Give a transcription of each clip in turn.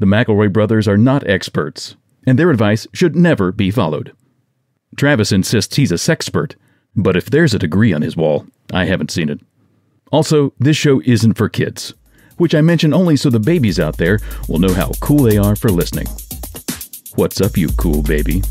The McElroy brothers are not experts, and their advice should never be followed. Travis insists he's a sexpert, but if there's a degree on his wall, I haven't seen it. Also, this show isn't for kids, which I mention only so the babies out there will know how cool they are for listening. What's up, you cool baby?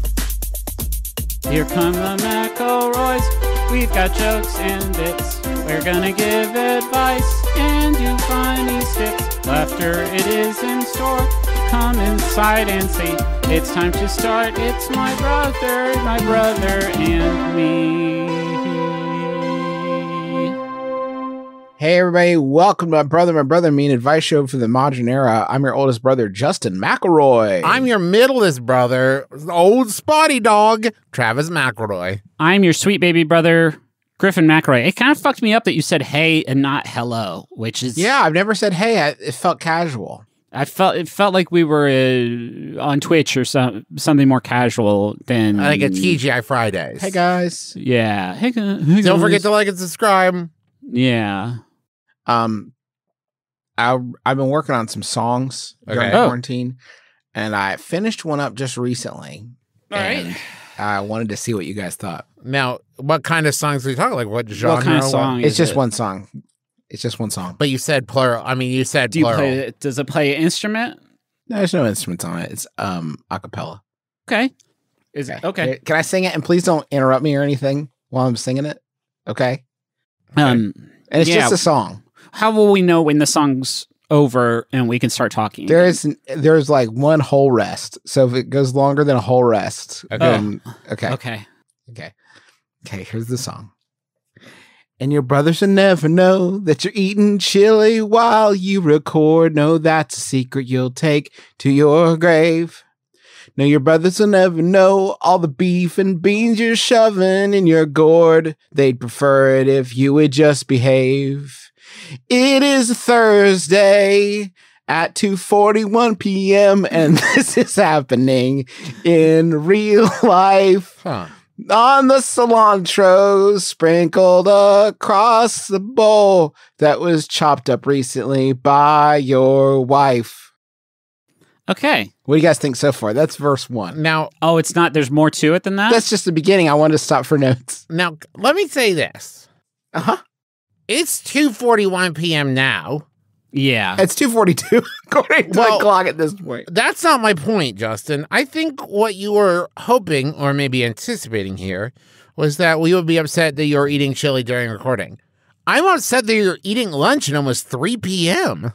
Here come the McElroys. We've got jokes and bits. We're gonna give advice and do funny tips. Laughter, it is in store. Come inside and see. It's time to start. It's my brother, my brother, and me. Hey everybody, welcome to my brother, my brother, me, an advice show for the modern era. I'm your oldest brother, Justin McElroy. I'm your middleest brother, old spotty dog, Travis McElroy. I'm your sweet baby brother, Griffin McElroy. It kind of fucked me up that you said hey and not hello, which is yeah, I've never said hey. I, it felt casual. I felt it felt like we were uh, on Twitch or some something more casual than Like a TGI Fridays. Hey guys. Yeah. Hey, gu- hey Don't forget to like and subscribe. Yeah. Um, I I've been working on some songs during Okay. Oh. quarantine, and I finished one up just recently. All right. and I wanted to see what you guys thought. Now, what kind of songs are we talking? Like what genre? What kind of what- song? It's just it? one song. It's just one song. But you said plural. I mean, you said Do you plural. play? Does it play an instrument? No, there's no instruments on it. It's um acapella. Okay. Is it okay? Can I sing it? And please don't interrupt me or anything while I'm singing it. Okay. Um, And it's Yeah. just a song. how will we know when the song's over and we can start talking? There is there's like one whole rest. So if it goes longer than a whole rest, Okay. then okay. Okay. Okay. Okay, here's the song. And your brothers will never know that you're eating chili while you record. No, that's a secret you'll take to your grave. No, your brothers will never know all the beef and beans you're shoving in your gourd. They'd prefer it if you would just behave. It is Thursday at 2:41 p.m. and this is happening in real life Huh. On the cilantro sprinkled across the bowl that was chopped up recently by your wife. Okay. What do you guys think so far? That's verse one. Now, Oh, it's not. There's more to it than that. That's just the beginning. I wanted to stop for notes. now, let me say this. Uh huh. It's 2:41 p.m. now. Yeah. It's two forty two according to Well- the clock at this point. That's not my point, Justin. I think what you were hoping or maybe anticipating here was that we would be upset that you're eating chili during recording. I'm upset that you're eating lunch at almost 3 p.m.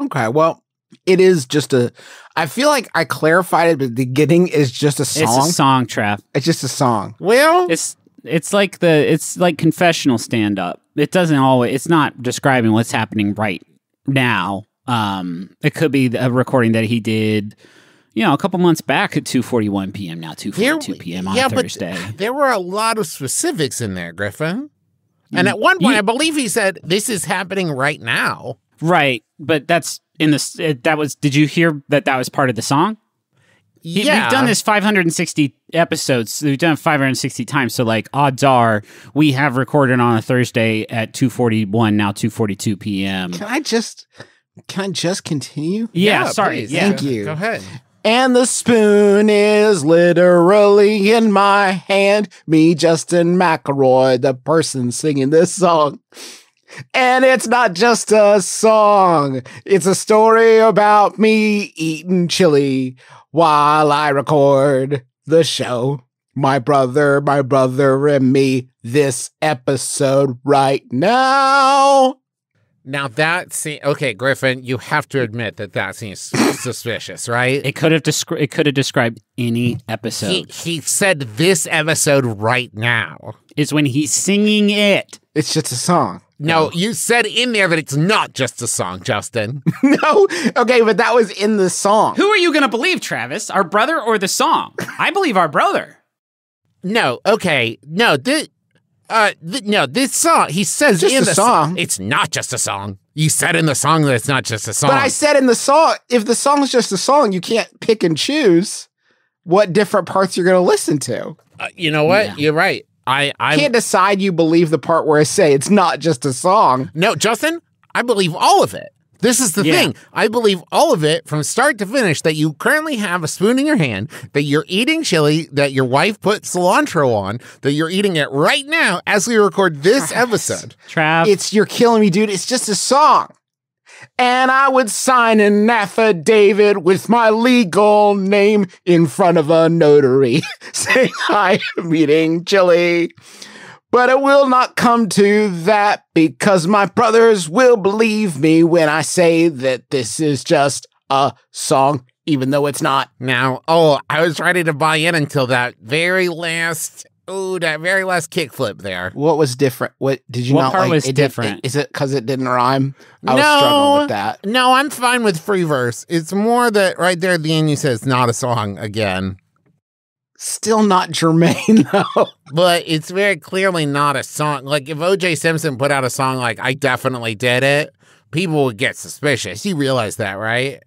Okay, well, it is just a. I feel like I clarified it but the beginning. Is just a song. It's song. a song trap. It's just a song. Well, It's it's like the it's like confessional stand up. It doesn't always. It's not describing what's happening right now. Um, it could be a recording that he did. You know, a couple months back at 2:41 p.m. Now 2:42 p.m. on yeah, Thursday. but there were a lot of specifics in there, Griffin. And at one You- point, I believe he said, "This is happening right now." Right, but that's in this. uh, That was. Did you hear that? That was part of the song. He- yeah, We've done this 560 episodes. We've done it 560 times. So, like, odds are we have recorded on a Thursday at 2:41 now 2:42 p.m. Can I just? Can I just continue? Yeah, sorry. please. Yeah. Thank you. Go ahead. And the spoon is literally in my hand. Me, Justin McElroy, the person singing this song. And it's not just a song, it's a story about me eating chili while I record the show. My brother, my brother, and me, this episode right now. Now that seems okay, Griffin. You have to admit that that seems suspicious, right? It could have descri- it could have described any He, episode. he said this episode right now. Is when he's singing it. It's just a song. No, you said in there that it's not just a song, Justin. no, okay, but that was in the song. Who are you going to believe, Travis? Our brother or the song? I believe our brother. No, okay, no, this, uh, th- no, this song. He says Just in the song. It's not just a song. You said in the song that it's not just a song. But I said in the song, if the song's just a song, you can't pick and choose what different parts you're going to listen to. Uh, you know what? Yeah. You're right. I, I can't decide you believe the part where I say it's not just a song. no, Justin. I believe all of it. This is the Yeah. thing. I believe all of it from start to finish that you currently have a spoon in your hand, that you're eating chili, that your wife put cilantro on, that you're eating it right now as we record this episode. Trav. It's you're killing me, dude. It's just a song. And I would sign an affidavit with my legal name in front of a notary saying I am eating chili. But it will not come to that because my brothers will believe me when I say that this is just a song, even though it's not. Now, oh, I was ready to buy in until that very last, oh, that very last kickflip there. What was different? What did you What not part like? was It did- different? is it because it didn't rhyme? I was No. struggling with that. No, I'm fine with free verse. It's more that right there at the end you said it's not a song again. Still not germane though. But it's very clearly not a song. Like if OJ Simpson put out a song like I definitely did it, people would get suspicious. You realize that, right?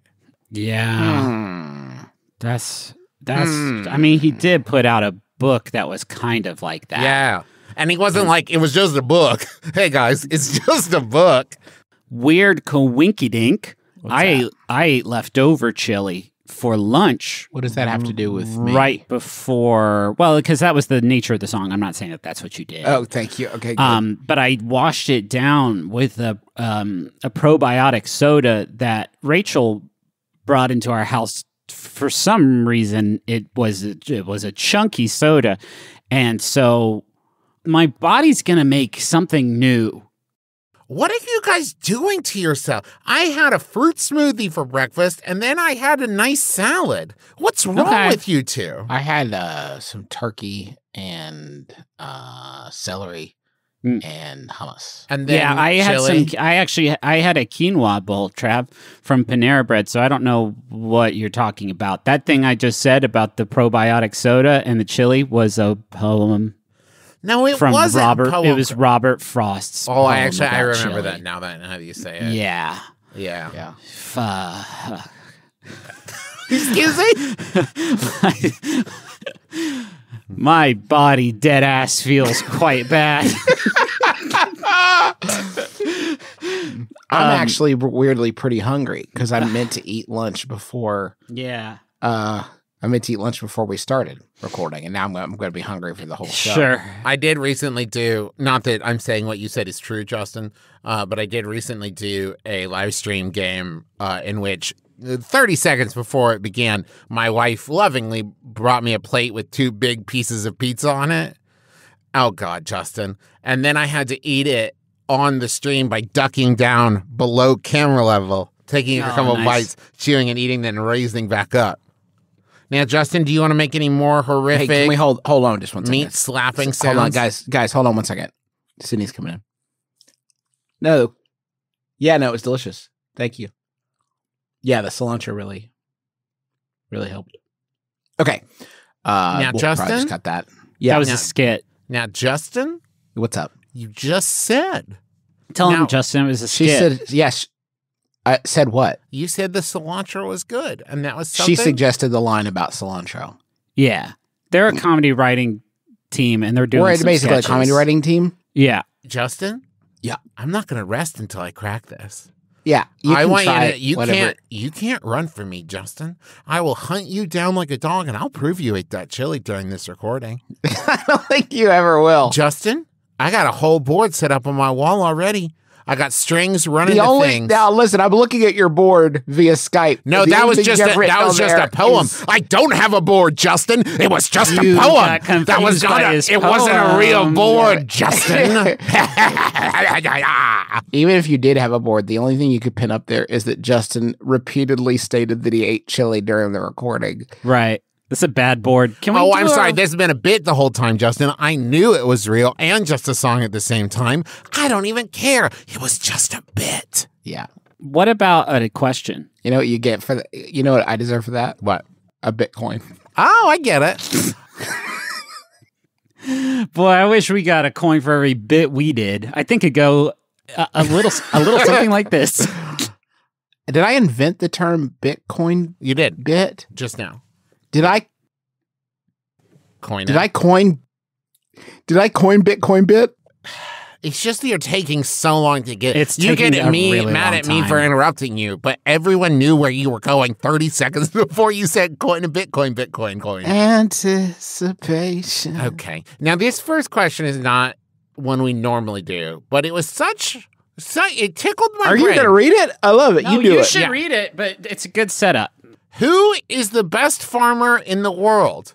yeah. Hmm. That's that's. Hmm. I mean, he did put out a book that was kind of like that. Yeah. And he wasn't like it was just a book. hey guys, it's just a book. Weird coinkydink. I ate, I ate leftover chili for lunch What does that have to do with me? right before. Well, because that was the nature of the song. I'm not saying that that's what you did. Oh, thank you. Okay. Good. Um, but I washed it down with a um, a probiotic soda that Rachel brought into our house. For some reason, it was a, it was a chunky soda, and so my body's gonna make something new. What are you guys doing to yourself? I had a fruit smoothie for breakfast and then I had a nice salad. What's wrong Okay. with you two? I had uh, some turkey and uh, celery Mm. and hummus. And then yeah, I had some. I actually I had a quinoa bowl, Trav, from Panera Bread. So I don't know what you're talking about. That thing I just said about the probiotic soda and the chili was a poem No, it from wasn't Robert. poem. It was Robert Frost's. Oh, I poem actually I remember chili. that now that how do you say it? Yeah. Yeah. Yeah. Fuck. Excuse me? My body dead ass feels quite bad. I'm Um, actually weirdly pretty hungry because I meant to eat lunch before. yeah. Uh, I meant to eat lunch before we started recording, and now I'm, I'm going to be hungry for the whole show. Sure. I did recently do not that I'm saying what you said is true, Justin, uh, but I did recently do a live stream game uh, in which 30 seconds before it began, my wife lovingly brought me a plate with two big pieces of pizza on it. Oh God, Justin! And then I had to eat it on the stream by ducking down below camera level, taking a Oh, couple nice. bites, chewing and eating, then raising back up. Now, Justin, do you want to make any more Hey, horrific can we hold hold on just one second? meat slapping sounds? Hold on, guys. Guys, hold on one second. Sydney's coming in. No. Yeah, no, it was delicious. Thank you. Yeah, the cilantro really, really helped. Okay. Uh, Now, we'll probably Justin? just cut that. Yeah. that was now- a skit. Now, Justin, what's up? you just said Tell Now- him, Justin, it was a She skit. said yes. I said what? you said the cilantro was good, and that was something. She suggested the line about cilantro. yeah. They're a comedy writing team and they're doing We're some basically sketches. a comedy writing team. Yeah. Justin. Yeah. I'm not going to rest until I crack this. Yeah, you I want you to. You whatever. can't. You can't run from me, Justin. I will hunt you down like a dog, and I'll prove you ate that chili during this recording. I don't think you ever will. Justin, I got a whole board set up on my wall already. I got strings running The to only things. now, listen. I'm looking at your board via Skype. no, The that was just a, that was just a poem. is- I don't have a board, Justin. It was just You a poem. got That was not a, his it wasn't a real board, Justin. Even if you did have a board, the only thing you could pin up there is that Justin repeatedly stated that he ate chili during the recording. Right. That's a bad board. Can we oh, I'm sorry. This has been a bit the whole time, Justin. I knew it was real and just a song at the same time. I don't even care. It was just a bit. Yeah, What about a question? you know what you get for the, You know what I deserve for that? What? A Bitcoin. Oh, I get it. Boy, I wish we got a coin for every bit we did. I think it'd go a, a little, a little something like this. Did I invent the term Bitcoin You did bit? just now. Did I? Coin Did it. I coin? Did I coin Bitcoin bit? It's just that you're taking so long to get. It's you get a me really mad long at me for interrupting you, but everyone knew where you were going 30 seconds before you said coin and Bitcoin, Bitcoin, coin. Anticipation. Okay. Now this first question is not one we normally do, but it was such, such it tickled my Are you brain. gonna read it? I love it. No, you do it. You should Yeah. read it, but it's a good setup. Who is the best farmer in the world?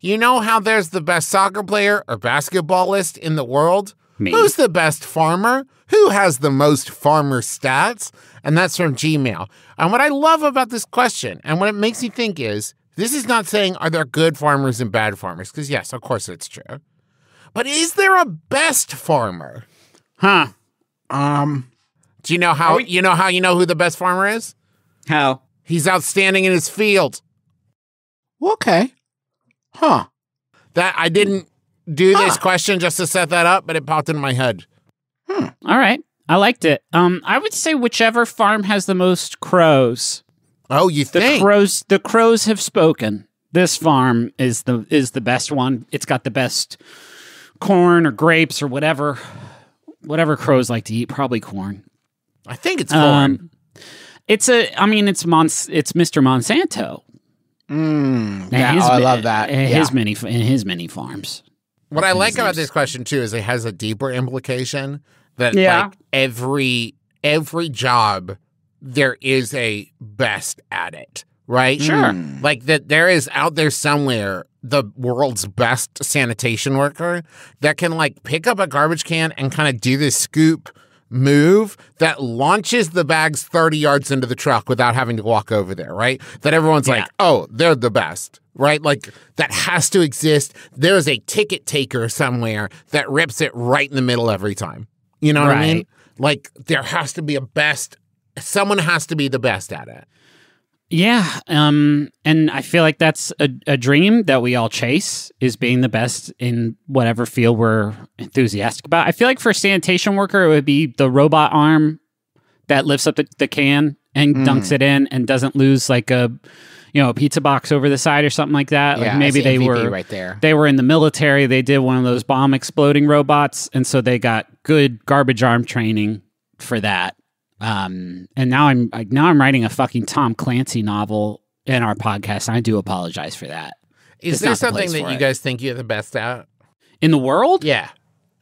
You know how there's the best soccer player or basketballist in the world? Me. Who's the best farmer? Who has the most farmer stats? And that's from Gmail. And what I love about this question and what it makes me think is this is not saying are there good farmers and bad farmers? Because, yes, of course it's true. But is there a best farmer? Huh? Um. Do you know how you know how you know who the best farmer is? How? He's outstanding in his field. Okay. Huh. That I didn't do this question just to set that up, but it popped in my head. Hmm. All right. I liked it. Um, I would say whichever farm has the most crows. Oh, you The think? crows. The crows have spoken. This farm is the is the best one. It's got the best corn or grapes or whatever, whatever crows like to eat. Probably corn. I think it's corn. Um, it's a. I mean, it's Mons. It's Mr. Monsanto. Mm, yeah, his oh, I love that. and Yeah. His many and his many farms. what I like about this question too is it has a deeper implication that Yeah. like every every job there is a best at it, right? Sure. Mm. Like that there is out there somewhere the world's best sanitation worker that can like pick up a garbage can and kind of do this scoop move that launches the bags 30 yards into the truck without having to walk over there, right? That everyone's like, "Oh, they're the best." Right? Like that has to exist. There is a ticket taker somewhere that rips it right in the middle every time. You know what I mean? Like there has to be a best someone has to be the best at it. Yeah, um, and I feel like that's a, a dream that we all chase is being the best in whatever field we're enthusiastic about. I feel like for a sanitation worker, it would be the robot arm that lifts up the, the can and Mm. dunks it in and doesn't lose like a you know a pizza box over the side or something like that. Yeah, like maybe they MVP were right there. they were in the military. They did one of those bomb exploding robots, and so they got good garbage arm training for that. Um, and now I'm like, now I'm writing a fucking Tom Clancy novel in our podcast. And I do apologize for that. Is It's there not the something that you it. guys think you're the best at? In the world, Yeah.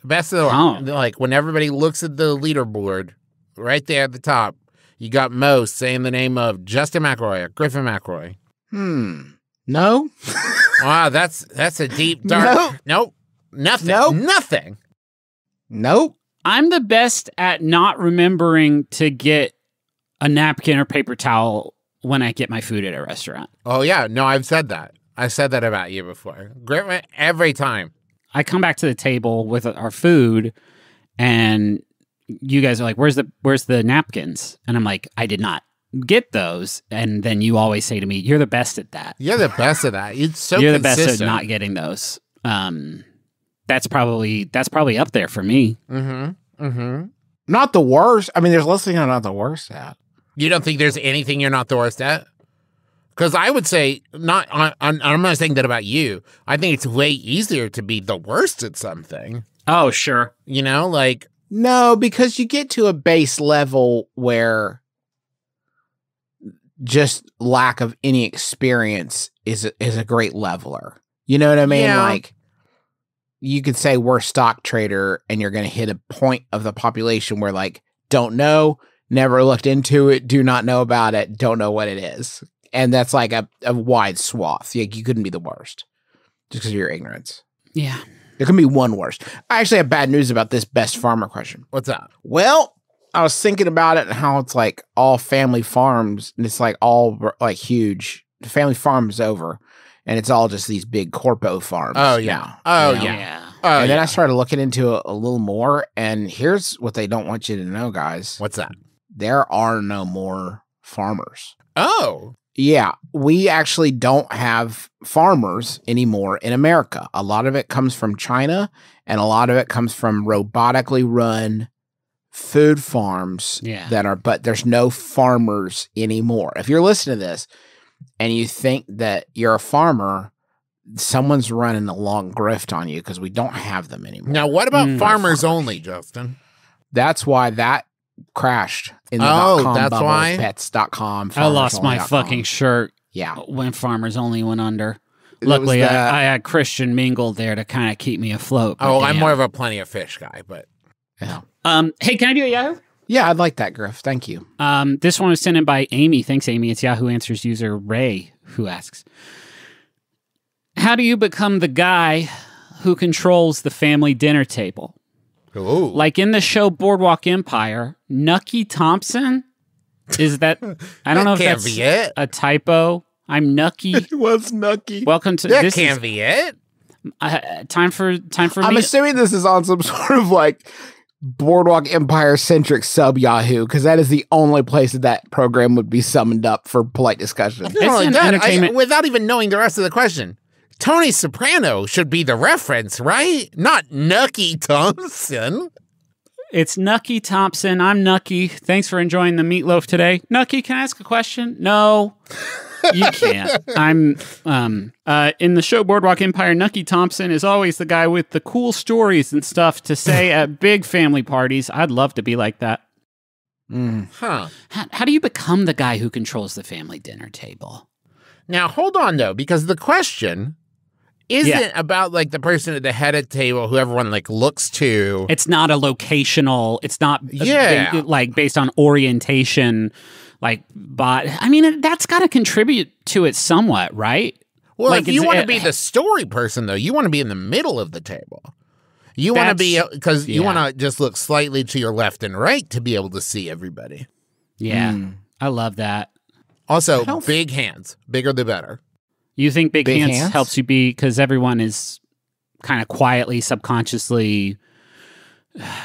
Best of the Oh. like when everybody looks at the leaderboard, right there at the top, you got Mo saying the name of Justin McElroy or Griffin McElroy. Hmm. No. Wow, that's that's a deep dark. Nope. Nothing. Nope. Nothing. Nope. I'm the best at not remembering to get a napkin or paper towel when I get my food at a restaurant. Oh yeah, no, I've said that. I said that about you before. Griffin every time. I come back to the table with our food and you guys are like, Where's the where's the napkins? And I'm like, I did not get those. And then you always say to me, You're the best at that. You're the best at that. It's so You're the best at not getting those. Um that's probably that's probably up there for me. Mm-hmm. Mm-hmm. Not the worst. I mean, there's less things I'm not the worst at. You don't think there's anything you're not the worst at? Because I would say not. I, I'm, I'm not saying that about you. I think it's way easier to be the worst at something. Oh, sure. You know, like No, because you get to a base level where just lack of any experience is a, is a great leveler. You know what I mean? Yeah. Like you could say we're a stock trader and you're going to hit a point of the population where like don't know, never looked into it, do not know about it, don't know what it is. And that's like a, a wide swath. Like you couldn't be the worst just because of your ignorance. Yeah. There can be one worst. I actually have bad news about this best farmer question. what's up? Well, I was thinking about it and how it's like all family farms and it's like all like huge. The family farm's is over and it's all just these big corpo farms. Oh yeah. now, Oh you know? yeah. Oh and then yeah. I started looking into it a little more and here's what they don't want you to know, guys. what's that? There are no more farmers. Oh, Yeah, we actually don't have farmers anymore in America. A lot of it comes from China and a lot of it comes from robotically run food farms Yeah. that are but there's no farmers anymore. If you're listening to this and you think that you're a farmer, someone's running a long grift on you because we don't have them anymore. Now, what about Mm. farmers only, Justin? That's why that crashed in the Oh, dot-com that's bubble, why? pets.com. I lost my farmersonly.com. fucking shirt Yeah. when Farmers Only went under. It was Luckily, the- I, I had Christian Mingle there to kind of keep me afloat. but Oh, I'm more of a plenty of fish guy, but yeah. Um, hey, can I do a Yahoo? Yeah, I'd like that, Griff. Thank you. Um, this one was sent in by Amy. Thanks, Amy. It's Yahoo Answers user Ray who asks, "How do you become the guy who controls the family dinner table? ooh, Like in the show Boardwalk Empire, Nucky Thompson? Is that? I don't know if that's be it. a typo. I'm Nucky. was Nucky. Welcome to That this. can't Is, be it. uh, time for time for I'm me. assuming this is on some sort of like Boardwalk Empire centric sub Yahoo because that is the only place that that program would be summoned up for polite discussion. Not only an that, I- without even knowing the rest of the question. Tony Soprano should be the reference, right? Not Nucky Thompson. It's Nucky Thompson. I'm Nucky. Thanks for enjoying the meatloaf today. Nucky, can I ask a question? No. You can't. I'm um uh in the show Boardwalk Empire, Nucky Thompson is always the guy with the cool stories and stuff to say at big family parties. I'd love to be like that. Mm. Huh. How, how do you become the guy who controls the family dinner table? Now hold on though, because the question isn't Yeah. about like the person at the head of the table who everyone like looks to. It's not a locational. It's not Yeah. ba- like based on orientation. Like, but I mean, that's got to contribute to it somewhat, right? well, like if you want to be the story person though, you want to be in the middle of the table. You want to be because you yeah. want to just look slightly to your left and right to be able to see everybody. Yeah, Mm. I love that. Also, I don't- big hands, bigger the better. You think big, Big hands, hands? helps you be because everyone is kind of quietly, subconsciously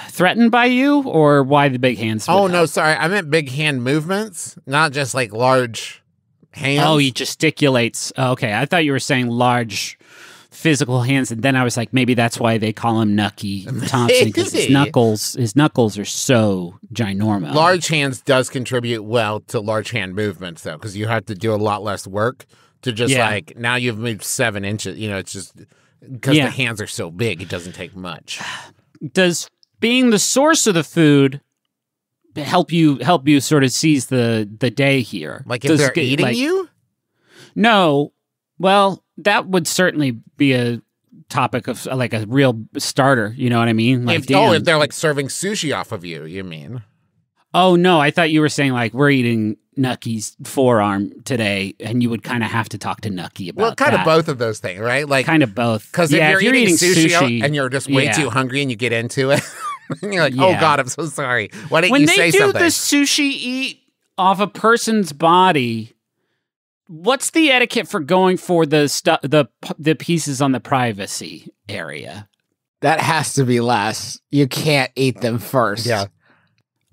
threatened by you, or why the big hands? Oh no, sorry, I meant big hand movements, not just like large hands. Oh, he gesticulates. Oh, okay, I thought you were saying large physical hands, and then I was like, maybe that's why they call him Nucky Thompson because his knuckles, his knuckles are so ginormous. large hands does contribute well to large hand movements though, because you have to do a lot less work to just Yeah. like now you've moved seven inches. You know, it's just because Yeah. the hands are so big, it doesn't take much. Does being the source of the food help you help you sort of seize the the day here? Like if Does they're eating like- you, No. Well, that would certainly be a topic of like a real starter. You know what I mean? Like, if, damn. oh, if they're like serving sushi off of you, you mean? oh no, I thought you were saying like we're eating Nucky's forearm today, and you would kind of have to talk to Nucky about Well, kind that. of both of those things, right? Like Kind of both. Because yeah, if you're, eating, sushi, and you're just way yeah. too hungry and you get into it, you're like, "Oh God, I'm so sorry." Why didn't when you they do the sushi eat off a person's body, what's the etiquette for going for the stu- the the pieces on the privacy area? That has to be less. You can't eat them first. Yeah.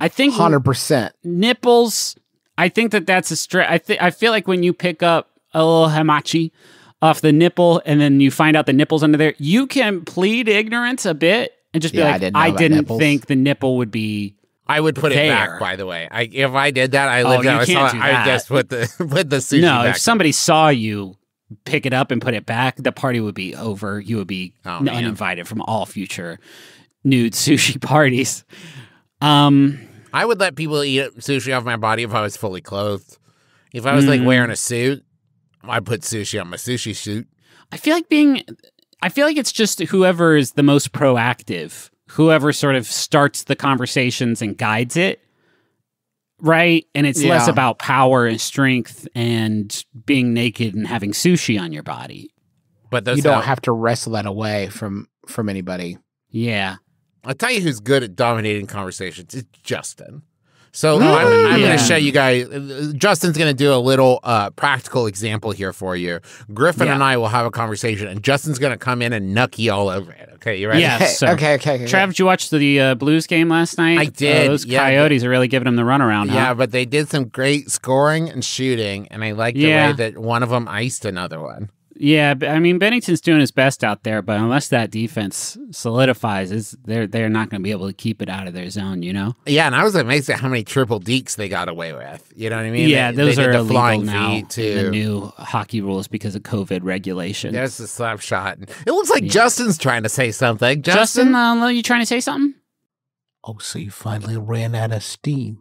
I think Hundred percent. nipples. I think that that's a straight. I think I feel like when you pick up a little hamachi off the nipple and then you find out the nipples under there, you can plead ignorance a bit and just be Yeah, I like, didn't I didn't think the nipple would be. I would put it back. By the way, I, if I did that, I Oh, lived you out. I can't saw. do I that. just put the put the sushi no, back. if somebody saw you pick it up and put it back, the party would be over. You would be Oh, n- man. uninvited from all future nude sushi parties. Um, I would let people eat sushi off my body if I was fully clothed. If I was like Mm. wearing a suit, I put sushi on my sushi suit. I feel like being I feel like it's just whoever is the most proactive, whoever sort of starts the conversations and guides it. Right? And it's less about power and strength and being naked and having sushi on your body. But those You don't have to wrestle that away from from anybody. Yeah. I'll tell you who's good at dominating conversations. It's Justin. So Mm, I'm, I'm yeah. going to show you guys. uh, Justin's going to do a little uh, practical example here for you. Griffin Yeah. and I will have a conversation, and Justin's going to come in and nucky all over it. Okay, you ready? Yeah. Okay, so- okay, okay, okay. Trav, did you watch the uh, Blues game last night? I did, Uh, those yeah, Coyotes are really giving them the runaround. Yeah, huh? but they did some great scoring and shooting, and I like the Yeah. way that one of them iced another one. Yeah, I mean Bennington's doing his best out there, but unless that defense solidifies, is they're they're not going to be able to keep it out of their zone. You know. Yeah, and I was amazed at how many triple dekes they got away with. You know what I mean? yeah, They- those they are the illegal flying now feet in too. the new hockey rules because of COVID regulations. There's the slap shot. It looks like Yeah. Justin's trying to say something. Justin, Justin, uh, you trying to say something? Oh, so you finally ran out of steam.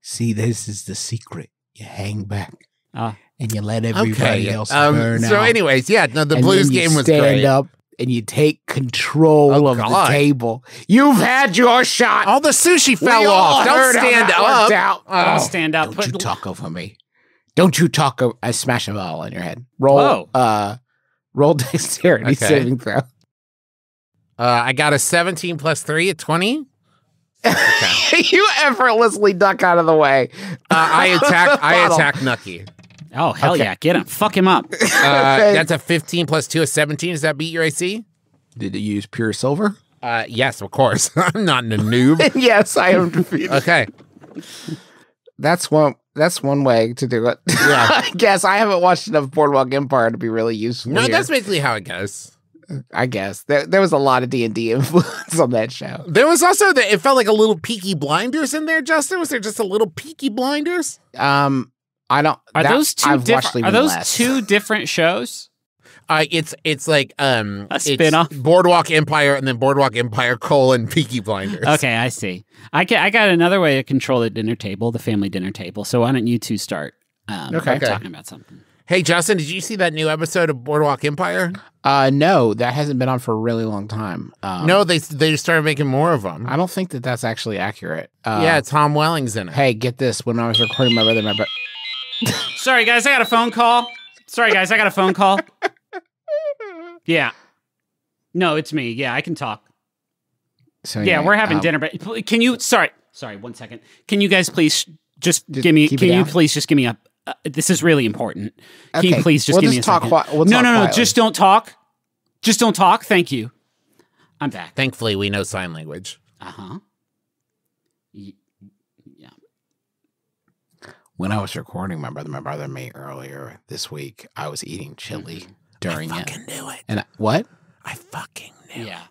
See, this is the secret. You hang back Ah. And you let everybody okay. else Um, burn so, out. anyways, yeah, no, the And Blues then you game was stand great. up and you take control Oh, of God. the table. You've had your shot. All the sushi fell all off. Don't stand up. worked out. I'll Oh. stand up. Don't you talk over me. Don't you talk over I smash a ball on your head. Roll Whoa. uh roll dexterity Okay. saving throw. Uh, I got a 17 plus 3 at 20. you effortlessly duck out of the way. Uh, I attack I attack Nucky. Oh hell Okay. yeah, get him, fuck him up. Uh, that's a 15 plus 2 is 17. Does that beat your AC? Did you use pure silver? Uh, yes, of course. I'm not a noob. yes, I am defeated. Okay. That's one. That's one way to do it. Yeah. I guess I haven't watched enough Boardwalk Empire to be really useful. No, here. that's basically how it goes. I guess there, there was a lot of D and D influence on that show. There was also the, it felt like a little Peaky Blinders in there, Justin. Was there just a little Peaky Blinders? Um, I don't. Are that- those 2 I've different? Are those less. two different shows? Uh, it's it's like um A it's spin-off? Boardwalk Empire and then Boardwalk Empire colon Peaky Blinders. Okay, I see. I ca I got another way to control the dinner table, the family dinner table. So why don't you two start? Um, Okay. talking about something. Hey Justin, did you see that new episode of Boardwalk Empire? Uh, no, that hasn't been on for a really long time. Um, no, they they started making more of them. I don't think that that's actually accurate. Uh, yeah, Tom Welling's in it. Hey, get this. When I was recording my brother, my bro- Sorry guys, I got a phone call. Sorry guys, I got a phone call. Yeah. No, it's me. Yeah, I can talk. so Yeah, we're having um, dinner. But can you? Sorry, sorry. One second. Can you guys please just, Just give me? Can you please just give me a? Uh, this is really important. Can Okay, you please just we'll give just me a talk second? qui- we'll no, talk no, no. quietly. Just don't talk. Just don't talk. Thank you. I'm back. Thankfully, we know sign language. Uh huh. Yeah. When I was recording my brother, my brother, and me earlier this week, I was eating chili mm-hmm. during it. Fucking knew it. And I, what? I fucking knew. Yeah.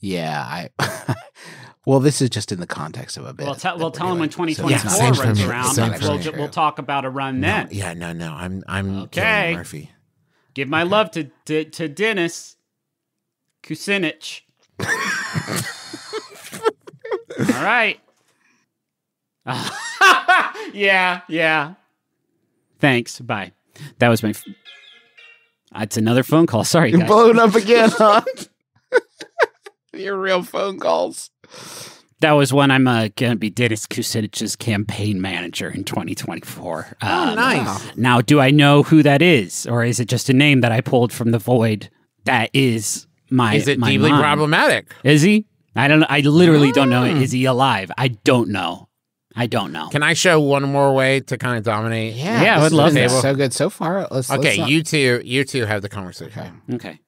Yeah, I. well, this is just in the context of a bit. Well, tell we're tell him when doing, so 2024 it's not same for runs me. around. Same and we'll, ju- we'll talk about a run No, then. yeah, no, no. I'm I'm Okay. Murphy. Give my love to to, to Dennis Kucinich. All right. yeah, yeah. Thanks. Bye. That was my. F- it's another phone call. Sorry, You're guys. blown up again, huh? Your real phone calls. That was when I'm uh, going to be Dennis Kucinich's campaign manager in 2024. Oh, Um, nice. Now, do I know who that is, or is it just a name that I pulled from the void? That is my. Is it my deeply mind? problematic? Is he? I don't. I literally don't know. Hmm. Is he alive? I don't know. I don't know. Can I show one more way to kind of dominate? Yeah, Yeah, I would love has been that. So good so far. Let's, Okay, let's you two, you two have the conversation. Okay. okay.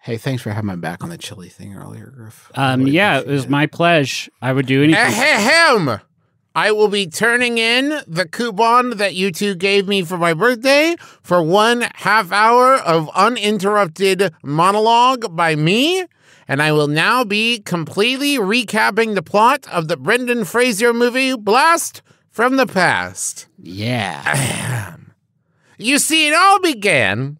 Hey, thanks for having my back on the chili thing earlier, Griff. Um. Really Yeah, it appreciate was my pleasure. I would do anything. Ahem. I will be turning in the coupon that you two gave me for my birthday for one half hour of uninterrupted monologue by me. And I will now be completely recapping the plot of the Brendan Fraser movie Blast from the Past. yeah. You see, it all began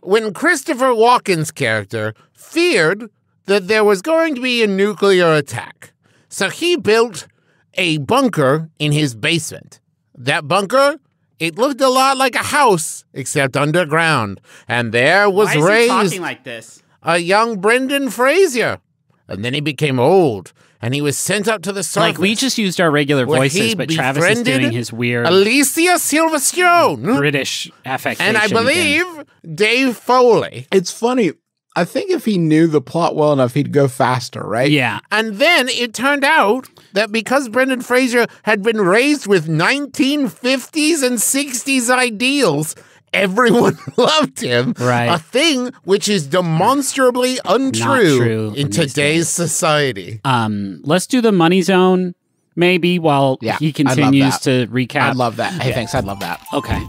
when Christopher Walken's character feared that there was going to be a nuclear attack. So he built a bunker in his basement. That bunker, it looked a lot like a house, except underground. And there was Why is he talking like this? A young Brendan Fraser. And then he became old, and he was sent up to the surface. Like we just used our regular voices, he but Travis is doing his weird Alicia Silverstone. British affectation. And I again. believe Dave Foley. It's funny. I think if he knew the plot well enough, he'd go faster, right? Yeah. And then it turned out that because Brendan Fraser had been raised with 1950s and 60s ideals, everyone loved him. Right. A thing which is demonstrably untrue true in in today's days. society. Um. Let's do the money zone, maybe, while Yeah, he continues to recap. I'd love that. Hey, thanks. I'd love that. Okay.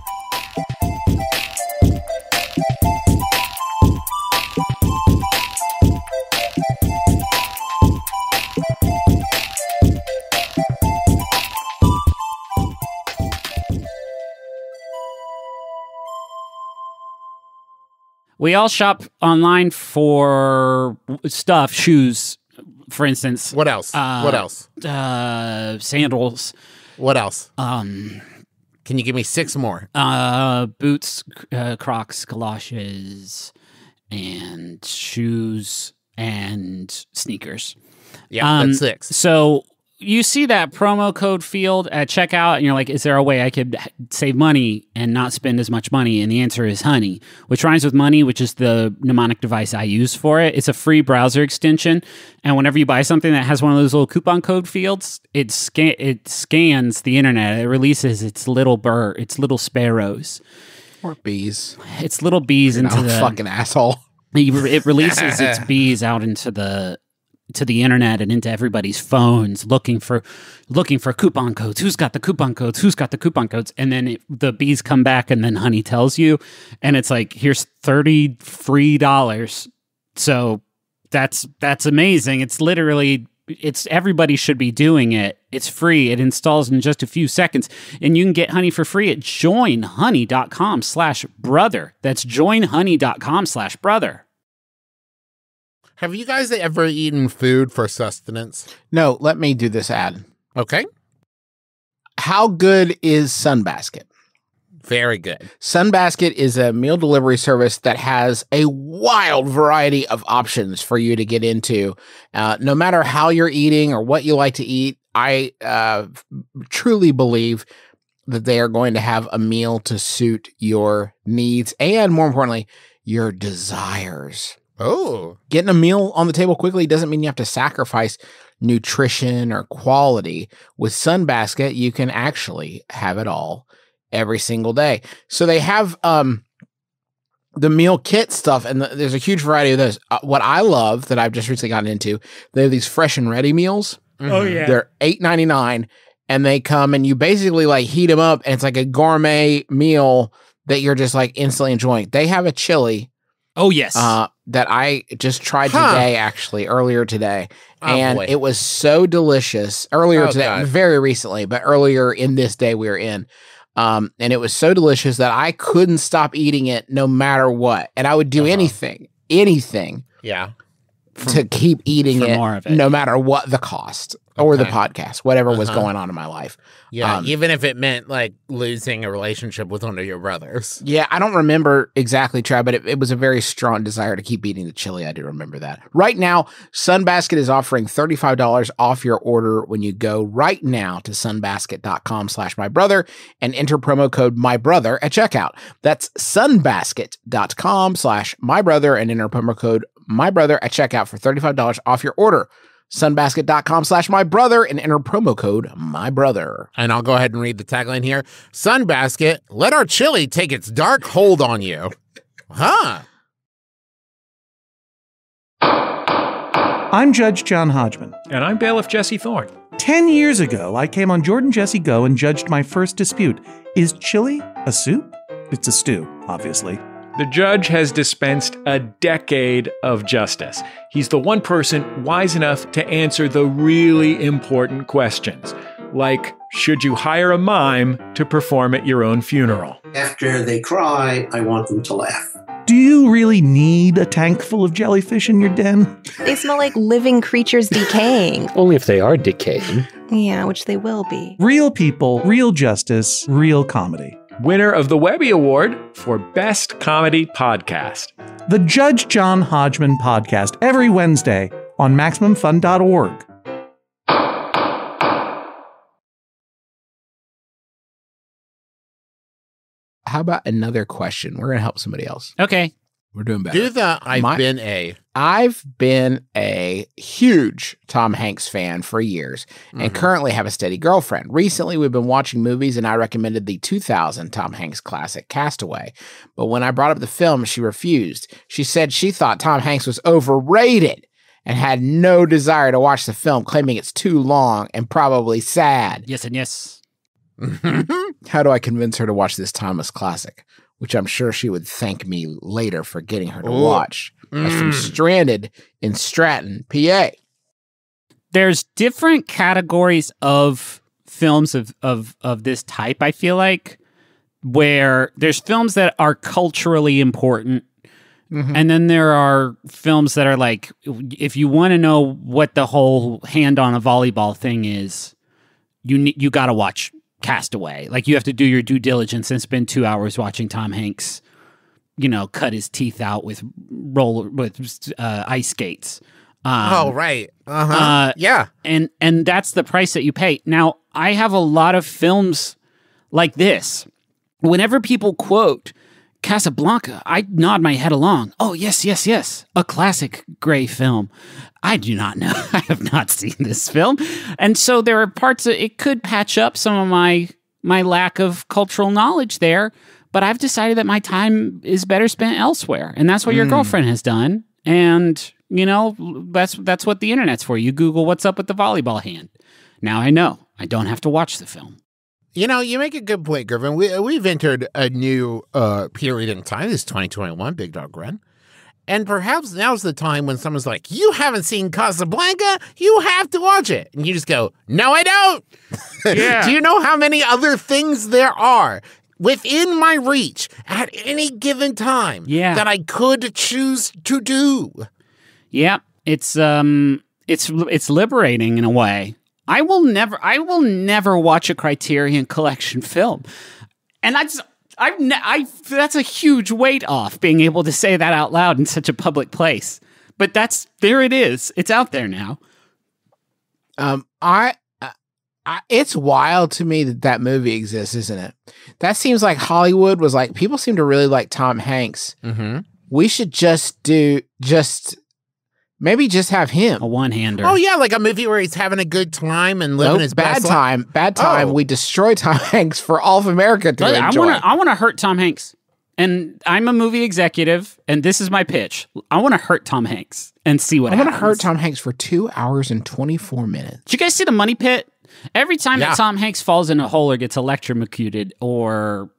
We all shop online for stuff, shoes, for instance, What else? Uh, what else? uh, sandals, What else? um, Can you give me six more? uh, boots, uh, Crocs, galoshes, and shoes and sneakers. Yeah, Um, that's six. So you see that promo code field at checkout, and you're like, "Is there a way I could save money and not spend as much money?" And the answer is Honey, which rhymes with money, which is the mnemonic device I use for it. It's a free browser extension, and whenever you buy something that has one of those little coupon code fields, it scan it scans the internet. It releases its little bird, its little sparrows, Or bees. its little bees into Oh, the fucking asshole. it releases its bees out into the to the internet and into everybody's phones looking for looking for coupon codes. Who's got the coupon codes? Who's got the coupon codes? And then it, the bees come back and then honey tells you. And it's like here's 30 free dollars. So that's that's amazing. It's literally it's everybody should be doing it. It's free. It installs in just a few seconds. And you can get honey for free at joinhoney.com slash brother. That's joinhoney.com slash brother Have you guys ever eaten food for sustenance? No, let me do this ad. Okay. How good is Sunbasket? Very good. Sunbasket is a meal delivery service that has a wild variety of options for you to get into. Uh, no matter how you're eating or what you like to eat, I uh, truly believe that they are going to have a meal to suit your needs and, more importantly, your desires. Oh, Getting a meal on the table quickly doesn't mean you have to sacrifice nutrition or quality. With Sunbasket, you can actually have it all every single day. So they have um the meal kit stuff, and the, there's a huge variety of those. Uh, what I love that I've just recently gotten into, they have these fresh and ready meals. Mhm. Oh yeah, they're eight ninety nine, and they come and you basically like heat them up, and it's like a gourmet meal that you're just like instantly enjoying. They have a chili oh yes uh, that I just tried Huh. today, actually earlier today, Oh, and boy. it was so delicious. Earlier Oh, today, God. very recently, but earlier in this day we were in, um, and it was so delicious that I couldn't stop eating it no matter what, and I would do Uh-huh. anything, anything yeah. to keep eating it, more of it. no matter what the cost or the podcast, whatever was Uh-huh. going on in my life. Yeah. Um, even if it meant like losing a relationship with one of your brothers. Yeah, I don't remember exactly, Trav, but it, it was a very strong desire to keep eating the chili. I do remember that. Right now, Sunbasket is offering $35 off your order when you go right now to sunbasket.com slash my brother and enter promo code my brother at checkout. That's sunbasket.com slash my brother and enter promo code my brother at checkout for $35 off your order. Sunbasket.com slash my brother and enter promo code my brother. And I'll go ahead and read the tagline here Sunbasket, let our chili take its dark hold on you. Huh. I'm Judge John Hodgman. And I'm Bailiff Jesse Thorne. Ten years ago, I came on Jordan Jesse Go and judged my first dispute. Is chili a soup? It's a stew, obviously. The judge has dispensed a decade of justice. He's the one person wise enough to answer the really important questions, like should you hire a mime to perform at your own funeral? After they cry, I want them to laugh. Do you really need a tank full of jellyfish in your den? They smell like living creatures decaying. Only if they are decaying. Yeah, which they will be. Real people, real justice, real comedy. Winner of the Webby Award for Best Comedy Podcast. The Judge John Hodgman podcast every Wednesday on MaximumFun.org. How about another question? We're going to help somebody else. okay We're doing better. Do the I've My- been a. I've been a huge Tom Hanks fan for years and Mhm. currently have a steady girlfriend. Recently, we've been watching movies and I recommended the 2000 Tom Hanks classic Castaway. But when I brought up the film, she refused. She said she thought Tom Hanks was overrated and had no desire to watch the film, claiming it's too long and probably sad. yes and yes How do I convince her to watch this timeless classic? Which I'm sure she would thank me later for getting her to Ooh. watch. That's from Mm. Stranded in Stratton, PA. there's different categories of films of of of this type i feel like where there's films that are culturally important Mhm. And then there are films that are like, if you want to know what the whole hand on a volleyball thing is, you need you got to watch Castaway. Like you have to do your due diligence and spend two hours watching Tom Hanks, you know, cut his teeth out with roller with uh, ice skates. Um, oh, right. Uh-huh. uh, yeah. and and that's the price that you pay. Now, I have a lot of films like this. Whenever people quote Casablanca, I nod my head along. Oh, yes, yes, yes. A classic gray film. I do not know. I have not seen this film. And so there are parts that it could patch up some of my my lack of cultural knowledge there, but I've decided that my time is better spent elsewhere. And that's what your hmm. girlfriend has done. And, you know, that's that's what the internet's for. You Google what's up with the volleyball hand. Now I know. I don't have to watch the film. You know, you make a good point, Griffin. We, we've entered a new uh, period in time. This is 2021, Big Dog Run. And perhaps now's the time when someone's like, You haven't seen Casablanca? You have to watch it. And you just go, No, I don't. Yeah. Do you know how many other things there are within my reach at any given time Yeah. that I could choose to do? Yeah, it's um it's it's liberating in a way. I will never I will never watch a Criterion collection film. And I just I've ne- I that's a huge weight off being able to say that out loud in such a public place. But that's there it is. It's out there now. Um, I, I, it's wild to me that that movie exists, isn't it? That seems like Hollywood was like people seem to really like Tom Hanks. Mm-hmm. We should just do just maybe just have him. A one-hander. Oh, yeah, like a movie where he's having a good time and living Nope, his bad best life. time, bad time. Oh. We destroy Tom Hanks for all of America to I enjoy. want to I want to hurt Tom Hanks. And I'm a movie executive and this is my pitch. I want to hurt Tom Hanks and see what I want to hurt Tom Hanks for two hours and twenty four minutes. Did you guys see the Money Pit? Every time Yeah. that Tom Hanks falls in a hole or gets electrocuted or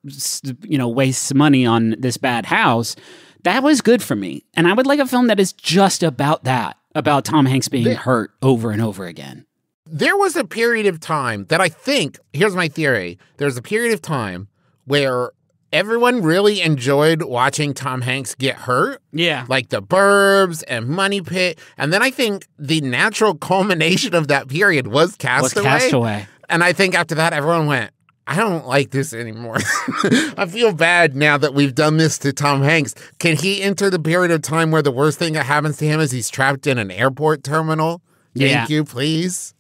you know wastes money on this bad house, that was good for me. And I would like a film that is just about that, about Tom Hanks being hurt over and over again. there was a period of time that I think, here's my theory. There's a period of time where everyone really enjoyed watching Tom Hanks get hurt, Yeah. like The Burbs and Money Pit. And then I think the natural culmination of that period was Was Castaway. Castaway. And I think after that, everyone went, I don't like this anymore. I feel bad now that we've done this to Tom Hanks. Can he enter the period of time where the worst thing that happens to him is he's trapped in an airport terminal? Thank you, please.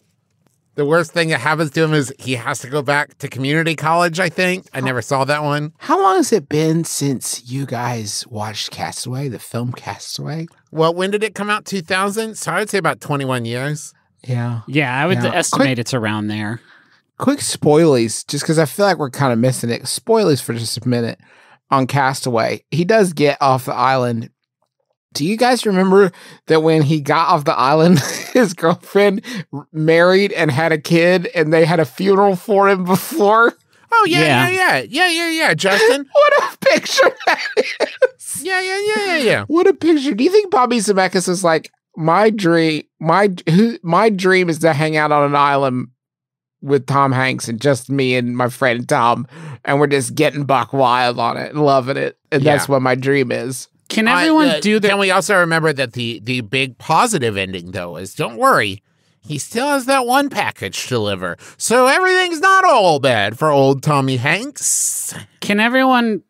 The worst thing that happens to him is he has to go back to community college, I think. I never saw that one. How long has it been since you guys watched Castaway, the film Castaway? Well, when did it come out? 2000? So I would say about 21 years. Yeah. Yeah, I would Yeah. estimate Quick- it's around there. Quick spoilies, just because I feel like we're kind of missing it. Spoilers for just a minute on Castaway. He does get off the island. Do you guys remember that when he got off the island, his girlfriend married and had a kid, and they had a funeral for him before? Oh, yeah, Yeah. yeah, yeah. Yeah, yeah, yeah, Justin. What a picture that is! yeah, yeah, yeah, yeah, yeah. What a picture! Do you think Bobby Zemeckis is like my dream? My who, my dream is to hang out on an island with Tom Hanks and just me and my friend Tom, and we're just getting buck wild on it and loving it, and that's what my dream is. Can I- everyone uh, do that? Can we also remember that the the big positive ending though is don't worry, he still has that one package to deliver, so everything's not all bad for old Tommy Hanks. Can everyone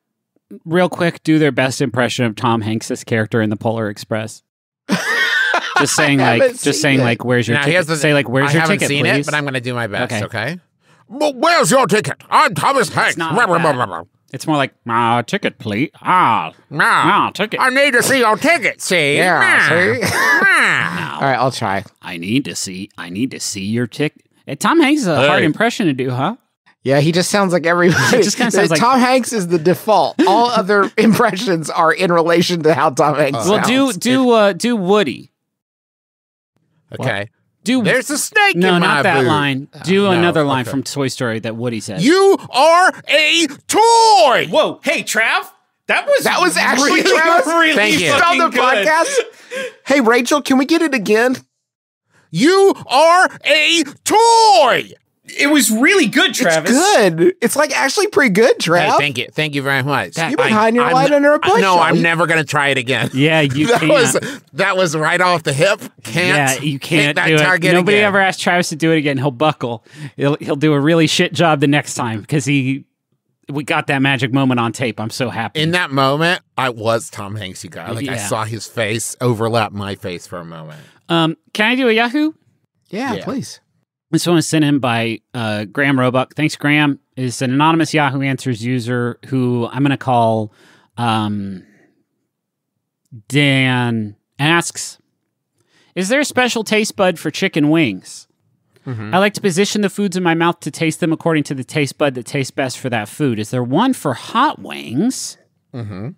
real quick do their best impression of Tom Hanks's character in the Polar Express? Just saying like just saying it. like where's your Now, ticket? the Say like where's I your haven't ticket, seen please? it, but I'm going to do my best. Okay. Okay. Well, where's your ticket? I'm Thomas Hanks. not Blah, blah, like blah, that. blah, It's more like ah ticket, please. Ah, blah. ah ticket. I need to see your ticket. See? Yeah, see? Ah. All right, I'll try. I need to see. I need to see your ticket. Eh, Tom Hanks is a hard impression to do, huh? Yeah, he just sounds like everybody. just kinda sounds like- Tom Hanks is the default. All other impressions are in relation to how Tom Hanks well, sounds. do do uh do Woody. Okay. Do There's a snake no, in my not that boot. line. Uh, Do no, another line okay. from Toy Story that Woody says. You are a toy. Whoa, hey, Trav. That was That was actually really, Travis? really Thank you. on the good. podcast. Hey, Rachel, can we get it again? You are a toy. It was really good, It's Travis. good. It's like actually pretty good, Hey, thank you. Thank you very much. You've been hiding your light under a bushel. No, I'm You- never going to try it again. Yeah, you that can't. was that was right off the hip. Can't. yeah, you can't that do it. Nobody again. ever asked Travis to do it again. He'll buckle. He'll he'll do a really shit job the next time because he we got that magic moment on tape. I'm so happy. In that moment, I was Tom Hanks. You guys, like I saw his face overlap my face for a moment. um, can I do a Yahoo? yeah, Yeah. please. This one was sent in by uh, Graham Roebuck. Thanks, Graham. Is an anonymous Yahoo Answers user who I'm going to call um, Dan asks Is there a special taste bud for chicken wings? I like to position the foods in my mouth to taste them according to the taste bud that tastes best for that food. Is there one for hot wings? Mm-hmm.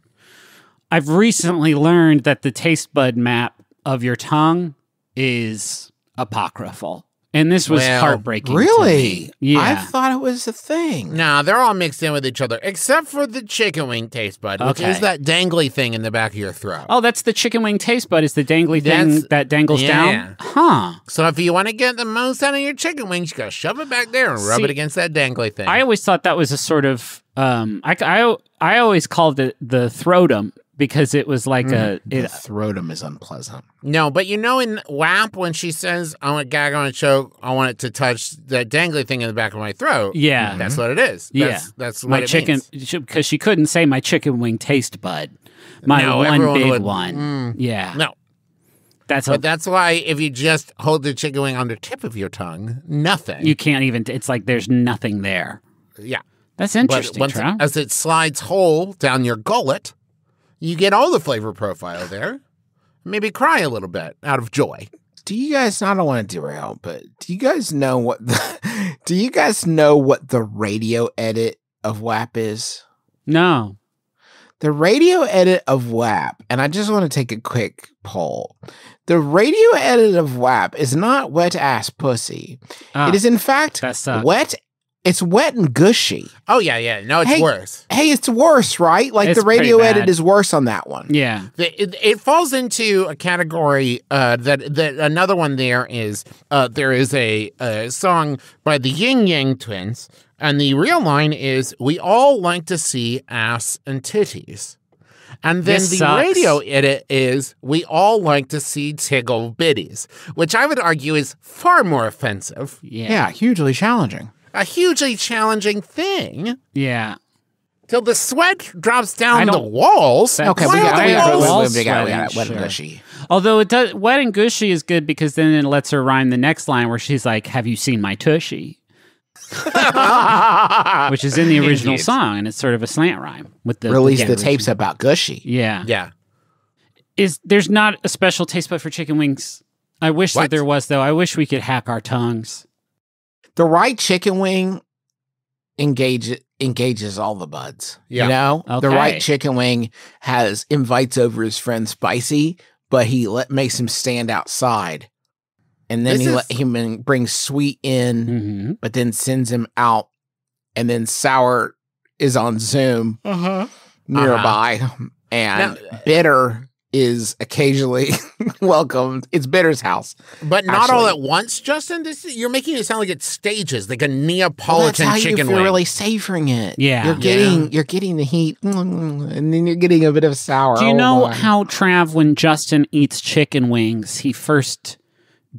I've recently learned that the taste bud map of your tongue is apocryphal. And this was Well, heartbreaking. to Really? me. Yeah. I thought it was a thing. Nah, they're all mixed in with each other, except for the chicken wing taste bud, which Okay. is that dangly thing in the back of your throat. oh, that's the chicken wing taste bud is the dangly thing that dangles yeah. down? Huh. So if you want to get the most out of your chicken wings, you gotta shove it back there and rub it against that dangly thing. I always thought that was a sort of um I I, I always called it the throatum because it was like a The it, throatum is unpleasant. no, but you know in WAP when she says I want gag on a choke, I want it to touch that dangly thing in the back of my throat. yeah. That's what it is. Yeah. That's, that's what my chicken because she couldn't say my chicken wing taste bud. My No, one big would- one. Mm. Yeah. No, That's a, but that's why if you just hold the chicken wing on the tip of your tongue, nothing. you can't even it's like there's nothing there. yeah. That's But interesting, once as it slides whole down your gullet, you get all the flavor profile there. Maybe cry a little bit out of joy. Do you guys? I don't want to derail, but do you guys know what the? do you guys know what the radio edit of WAP is? no. The radio edit of WAP, and I just want to take a quick poll. The radio edit of WAP is not wet ass pussy. Ah, it is in fact that wet. It's wet and gushy. Oh yeah, yeah. No, it's Hey, worse. Hey, it's worse, right? Like It's the radio edit is worse on that one. Yeah. The- It, it falls into a category uh, that that another one there is uh, there is a, a song by the Ying Yang Twins, and the real line is "We all like to see ass and titties," and then This the sucks. radio edit is "We all like to see tickle bitties," which I would argue is far more offensive, Yeah. Yeah, hugely challenging. A hugely challenging thing. Yeah. Till the sweat drops down the walls. Okay, we got, the we got, walls we, we got, we got wet and Sure. gushy. Although it does, wet and gushy is good because then it lets her rhyme the next line where she's like, "Have you seen my tushy?" Which is in the original Indeed. song, and it's sort of a slant rhyme with the Release with the tapes about gushy. Yeah. Yeah. Is there's not a special taste bud for chicken wings? I wish What? that there was, though. I wish we could hack our tongues. The right chicken wing engage engages all the buds. Yeah. You know, the right chicken wing has invites over his friend Spicy, but he let makes him stand outside, and then This he is- let him in, bring sweet in, hmm but then sends him out, and then sour is on Zoom nearby, and Now- bitter is occasionally welcomed. It's bitter's house. But not all at once, Justin. This is, you're making it sound like it's stages, like a Well, Neapolitan how chicken You're really savoring it. Yeah. you're getting you're getting the heat, and then you're getting a bit of sour. Do you Oh, know my. how Trav, when Justin eats chicken wings, he first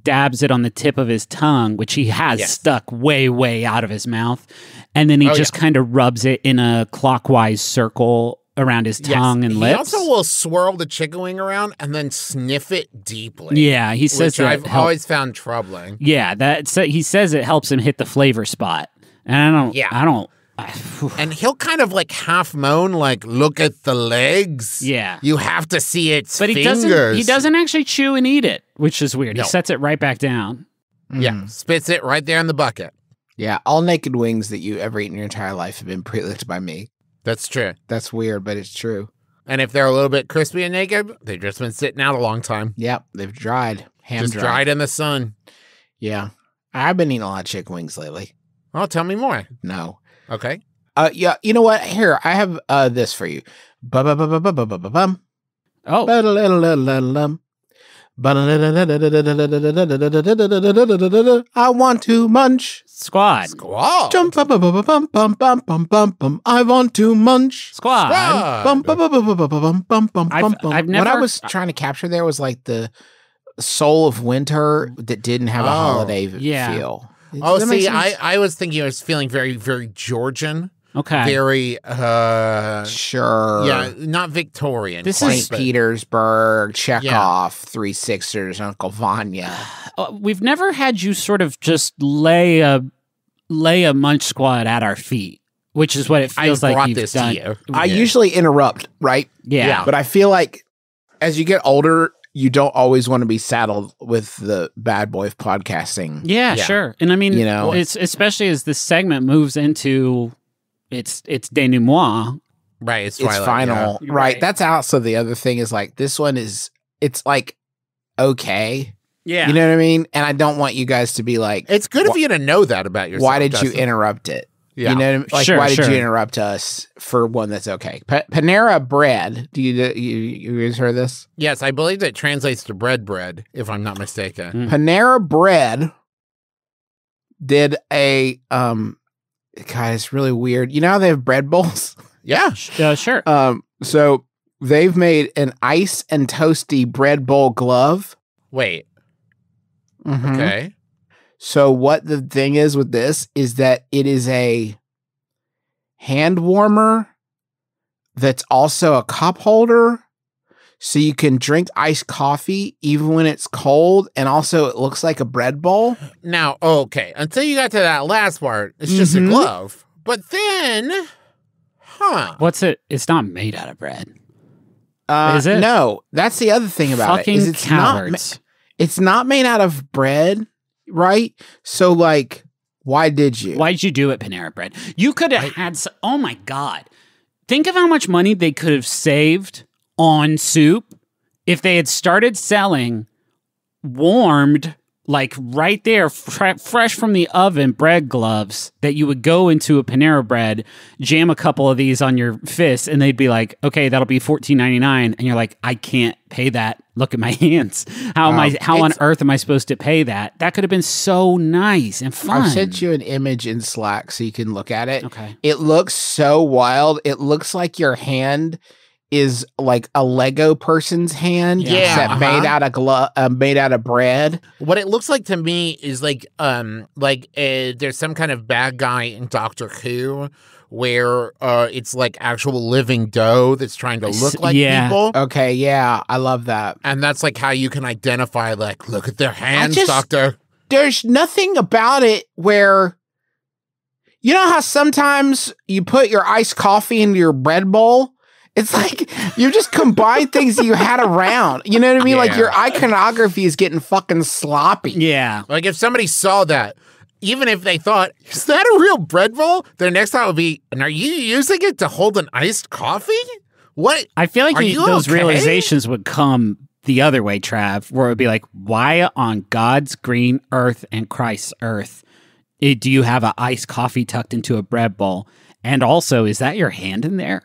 dabs it on the tip of his tongue, which he has Yes. stuck way, way out of his mouth, and then he Oh, just kind of rubs it in a clockwise circle around his Yes. tongue and lips. he also will swirl the chicken wing around and then sniff it deeply. yeah, he says which that I've help- always found troubling. Yeah, that so he says it helps him hit the flavor spot, and I don't. Yeah. I don't. And he'll kind of like half moan, like, "Look at the legs. Yeah. you have to see its but he fingers." doesn't. He doesn't actually chew and eat it, which is weird. No. He sets it right back down. Yeah, Mm. spits it right there in the bucket. Yeah, all naked wings that you ever eat in your entire life have been pre-licked by me. That's true. That's weird, but it's true. And if they're a little bit crispy and naked, they've just been sitting out a long time. Yep, they've dried. Ham just dried. in the sun. Yeah. I've been eating a lot of chicken wings lately. Oh, tell me more. No. Okay. Uh, yeah, you know what? Here, I have uh this for you. Bum bum bum bum bum bum bum. Oh. I want to munch. Squad. Squad. Jump. Bum, bum, bum, bum, bum, bum, bum, bum. I want to munch. Squad. Bum, bum, bum, bum, bum, bum, bum, bum, I bum. I've never, what I was trying to capture there was like the soul of winter that didn't have a holiday feel. Oh, see, I, I was thinking I was feeling very, very Georgian. Okay. Very, uh, sure. yeah, not Victorian. This quite, St. but- Petersburg, Chekhov, Three Sisters, Uncle Vanya. Uh, we've never had you sort of just lay a lay a munch squad at our feet, which is what it I feels like you've this done. to you. I Yeah. usually interrupt, right? Yeah. Yeah. But I feel like as you get older, you don't always want to be saddled with the bad boy of podcasting. Yeah, Yeah. sure. And I mean, You know? it's especially as this segment moves into its its denouement. right. It's, It's final, yeah. right. Right. That's also the other thing is like this one is it's like okay, Yeah. you know what I mean. And I don't want you guys to be like. It's good Wh- of you to know that about yourself. why did you interrupt it? Yeah. You know, what I mean? like Sure, why did sure. you interrupt us for one that's okay? Pa- Panera Bread. Do you, you you guys heard this? Yes, I believe that translates to bread, bread, if I'm not mistaken. Mm. Panera Bread did a um God, it's really weird. You know how they have bread bowls? Yeah. Uh, sure. Um, so they've made an ice and toasty bread bowl glove. Wait. Mhm. Okay. So what the thing is with this is that it is a hand warmer that's also a cup holder. So you can drink iced coffee even when it's cold, and also it looks like a bread bowl. Now, okay. Until you got to that last part, it's just Mhm. a glove. But then, huh? What's it? It's not made out of bread. Uh, Is it? No, that's the other thing about Fucking it. Is it's not cowards. it's not made out of bread, right? So like, why did you? Why'd you do it, Panera Bread? You could have had. s oh my god! Think of how much money they could have saved on soup if they had started selling warmed, like right there, fre- fresh from the oven, bread gloves that you would go into a Panera Bread, jam a couple of these on your fist, and they'd be like, "Okay, that'll be fourteen ninety nine," and you're like, "I can't pay that. Look at my hands. How am I? Um, How on earth am I supposed to pay that? That could have been so nice and fun." I've sent you an image in Slack so you can look at it. Okay. It looks so wild. It looks like your hand is like a Lego person's hand. Yeah, that made uh-huh. out of glove, uh, made out of bread. What it looks like to me is like, um, like uh, there's some kind of bad guy in Doctor Who where uh, it's like actual living dough that's trying to look like yeah. people. Okay, yeah, I love that. And that's like how you can identify, like, look at their hands, just- Doctor. There's nothing about it where you know how sometimes you put your iced coffee into your bread bowl. It's like you just combine things that you had around. You know what I mean? Like your iconography is getting fucking sloppy. Yeah. Like if somebody saw that, even if they thought, is that a real bread roll? Their next thought would be, and are you using it to hold an iced coffee? What? I feel like Are you- you those okay? realizations would come the other way, Trav, where it would be like, why on God's green earth and Christ's earth eh, do you have a iced coffee tucked into a bread bowl? And also, is that your hand in there?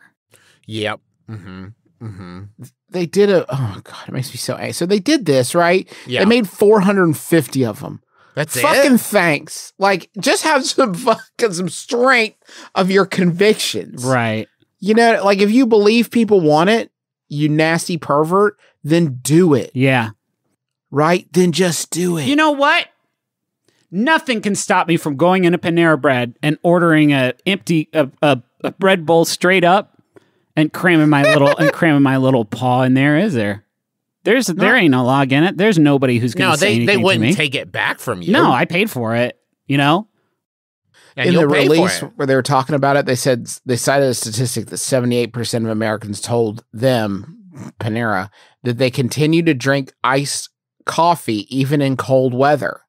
Yep. Mm-hmm. Mm-hmm. They did a oh god, it makes me so angry. So they did this, right? Yeah. They made 450 of them. That's fucking it. thanks. Like just have some fucking some strength of your convictions. Right. You know, like if you believe people want it, you nasty pervert, then do it. Yeah. Right? Then just do it. You know what? Nothing can stop me from going into Panera Bread and ordering a empty a, a, a bread bowl straight up and cramming my little and cramming my little paw in there. Is there? There's there ain't no log in it. There's nobody who's going to No, say they, anything they to me. wouldn't take it back from you. No, I paid for it. You know. and in the release where they were talking about it, they said they cited a statistic that 78% of Americans told them, Panera, that they continue to drink iced coffee even in cold weather.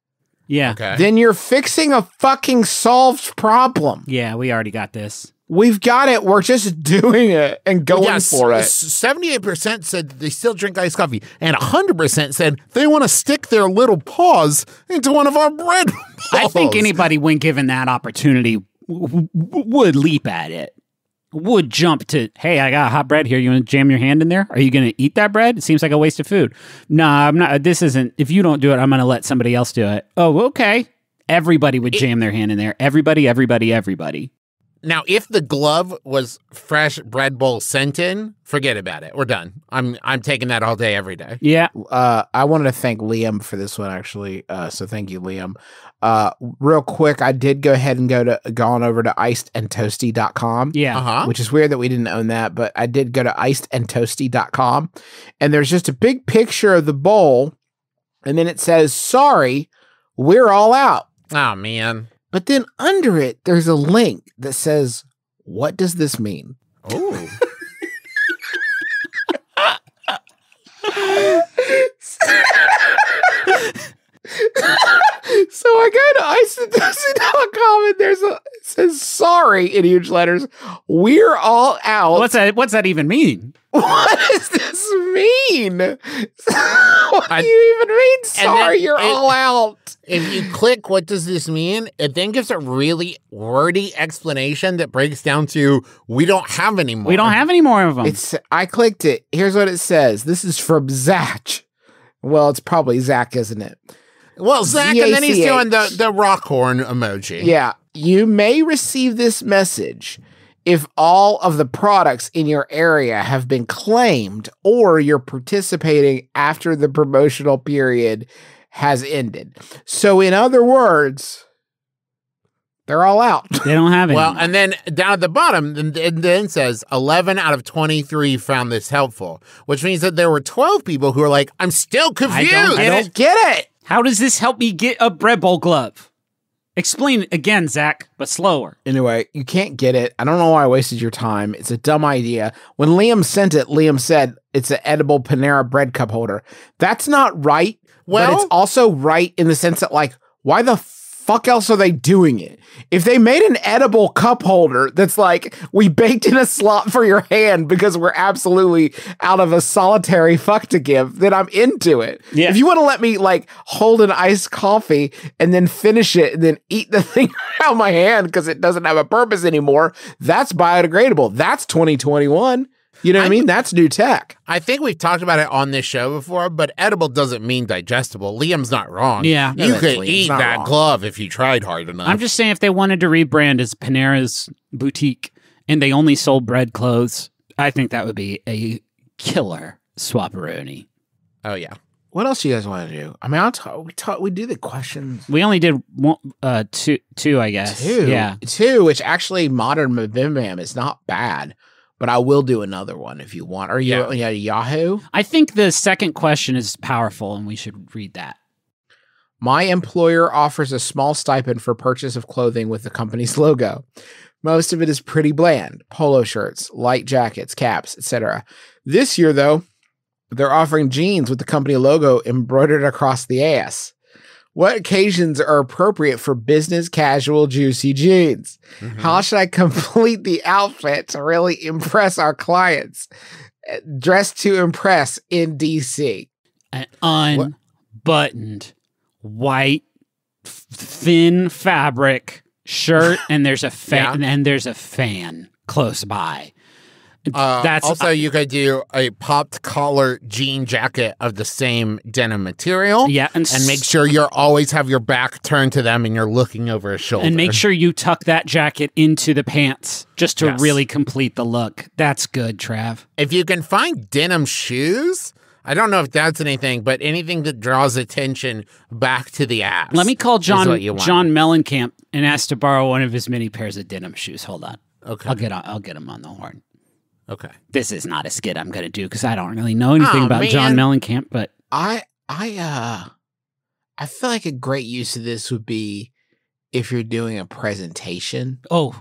Yeah. Okay. Then you're fixing a fucking solved problem. Yeah, we already got this. We've got it. We're just doing it and going Yes, for it. Seventy-eight percent said that they still drink iced coffee, and hundred percent said they want to stick their little paws into one of our bread. I think anybody, when given that opportunity, w- w- would leap at it. would jump to, hey, I got hot bread here. You want to jam your hand in there? Are you going to eat that bread? It seems like a waste of food. Nah, I'm not. This isn't. If you don't do it, I'm going to let somebody else do it. Oh, okay. Everybody would jam their hand in there. Everybody, everybody, everybody. Now, if the glove was fresh bread bowl sent in, forget about it. We're done. I'm I'm taking that all day, every day. Yeah. Uh, I wanted to thank Liam for this one actually. Uh, so thank you, Liam. Uh, real quick, I did go ahead and go to go on over to icedandtoasty.com. Yeah. Uh-huh. Which is weird that we didn't own that, but I did go to icedandtoasty.com and there's just a big picture of the bowl, and then it says, Sorry, we're all out. Oh man. But then under it, there's a link that says, What does this mean? Oh. so I go to icedandtoasty.com and there's a it says sorry in huge letters. We're all out. What's that? What's that even mean? what does this mean? what I- do you even mean? Sorry, then you're it- all out. if you click what does this mean, it then gives a really wordy explanation that breaks down to we don't have any more. We don't have any more of them. It's I clicked it. Here's what it says. This is from Zach. Well, it's probably Zach, isn't it? Well, Zach, and then he's doing the, the rock horn emoji. Yeah. You may receive this message if all of the products in your area have been claimed or you're participating after the promotional period has ended. So, in other words, they're all out. they don't have it. Well, and then down at the bottom, then- it then says 11 out of 23 found this helpful, which means that there were 12 people who are like, I'm still confused. I don't get it. How does this help me get a bread bowl glove? Explain again, Zach, but slower. Anyway, you can't get it. I don't know why I wasted your time. It's a dumb idea. When Liam sent it, Liam said it's an edible Panera bread cup holder. That's not right. but Well- it's also right in the sense that, like, why the fuck else are they doing it? If they made an edible cup holder that's like, we baked in a slot for your hand because we're absolutely out of a solitary fuck to give, then I'm into it. Yeah. If you want to let me, like, hold an iced coffee and then finish it and then eat the thing out of my hand because it doesn't have a purpose anymore, that's biodegradable. That's 2021. You know what I I'm- mean? That's new tech. I think we've talked about it on this show before, but edible doesn't mean digestible. Liam's not wrong. Yeah. You could Liam's eat that wrong. glove if you tried hard enough. I'm just saying, if they wanted to rebrand as Panera's boutique and they only sold bread clothes, I think that would be a killer swapperoni. oh, yeah. What else do you guys want to do? I mean, I'll talk. We talk. We do the questions. We only did one, uh, two, two, I guess. Two, Yeah. two. Which actually, modern Bim Bam is not bad, but I will do another one if you want. Are you Yeah. yeah. Yahoo? I think the second question is powerful, and we should read that. My employer offers a small stipend for purchase of clothing with the company's logo. Most of it is pretty bland polo shirts, light jackets, caps, etc. This year, though, they're offering jeans with the company logo embroidered across the ass. What occasions are appropriate for business casual juicy jeans? Mhm. How should I complete the outfit to really impress our clients? Uh, Dress to impress in DC. An unbuttoned white thin fabric shirt, and there's a fan, and there's a fan close by. Uh, That's also you could do a popped collar jean jacket of the same denim material. yeah, and, And make sure you always have your back turned to them and you're looking over a shoulder. and make sure you tuck that jacket into the pants just to Yes. really complete the look. That's good, Trav. if you can find denim shoes, I don't know if that's anything, but anything that draws attention back to the abs. Let me call John. John Mellencamp and ask to borrow one of his many pairs of denim shoes. Hold on, Okay. I'll get on, I'll get him on the horn. Okay. This is not a skit I'm going to do because I don't really know anything Aw, about John man. Mellencamp, but I I uh I feel like a great use of this would be if you're doing a presentation oh,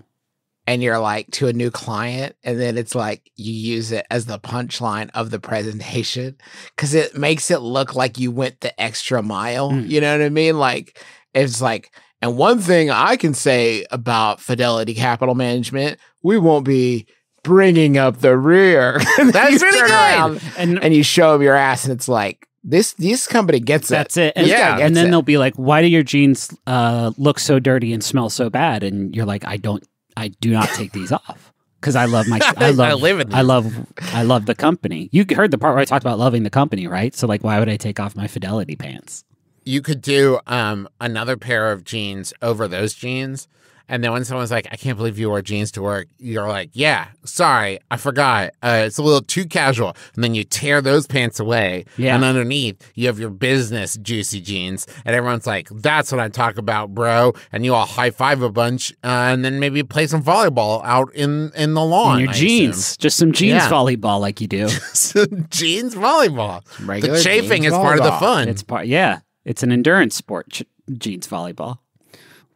and you're like to a new client and then it's like you use it as the punchline of the presentation cuz it makes it look like you went the extra mile. Mm. You know what I mean? Like it's like and one thing I can say about Fidelity Capital Management, we won't be bringing up the rear. And That's you really good. and and you show them your ass and it's like this this company gets it. That's it. And, Yeah, and then it. they'll be like, "Why do your jeans uh, look so dirty and smell so bad?" And you're like, "I don't, I do not take these off." because I love my I love I live in I love I love the company. You heard the part where I talked about loving the company, right? So like, why would I take off my fidelity pants? you could do um another pair of jeans over those jeans. And then when someone's like, I can't believe you wore jeans to work, you're like, yeah, sorry, I forgot. Uh, it's a little too casual. And then you tear those pants away. Yeah. And underneath, you have your business juicy jeans. And everyone's like, that's what I talk about, bro. And you all high five a bunch. Uh, and then maybe play some volleyball out in, in the lawn. And your I jeans, just some jeans Yeah. volleyball, like you do. assume. jeans volleyball. Regular the chafing is part of the fun. It's part, yeah, it's an endurance sport. Ch- jeans volleyball.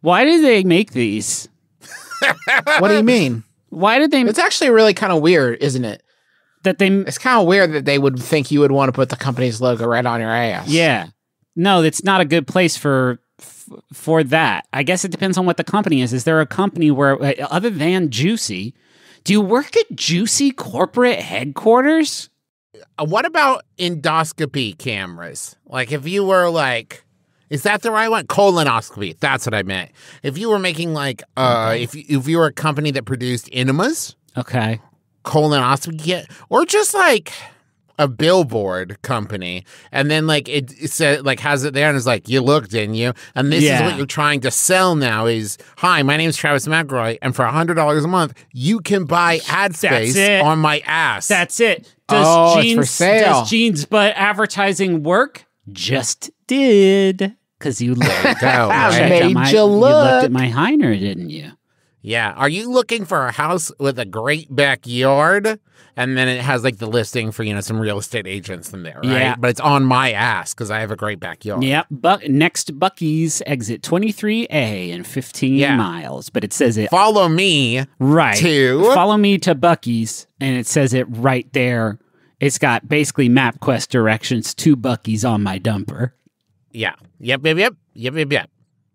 Why did they make these? What do you mean? Why did they It's actually really kind of weird, isn't it? that they? It's kind of weird that they would think you would want to put the company's logo right on your ass. Yeah, no, it's not a good place for f- for that. I guess it depends on what the company is. Is there a company where, uh, other than Juicy, do you work at Juicy corporate headquarters? Uh, what about endoscopy cameras? Like if you were like is that the right one? Colonoscopy. That's what I meant. If you were making like uh if you, if you were a company that produced enemas, Okay, colonoscopy kit, or just like a billboard company, and then like it, it said like has it there and it's like you looked, didn't you? And this is what you're trying to sell now is hi, my name is Travis McElroy, and for hundred dollars a month you can buy ad space on my ass. that's it. Does Oh, it's for jeans sale. does jeans but advertising work? Just did because you looked. go, checked right? Made my, you looked at my Heiner, didn't you? Yeah. Are you looking for a house with a great backyard? And then it has like the listing for, you know, some real estate agents in there, right? Yeah. But it's on my ass because I have a great backyard. Yep. Buck next Buc-ee's exit 23A in 15 Yeah. miles, but it says it Follow me right. to Follow me to Buc-ee's, and it says it right there. It's got basically MapQuest directions to Buc-ee's on my dumper. Yeah. Yep, yep, yep. Yep, yep, yep.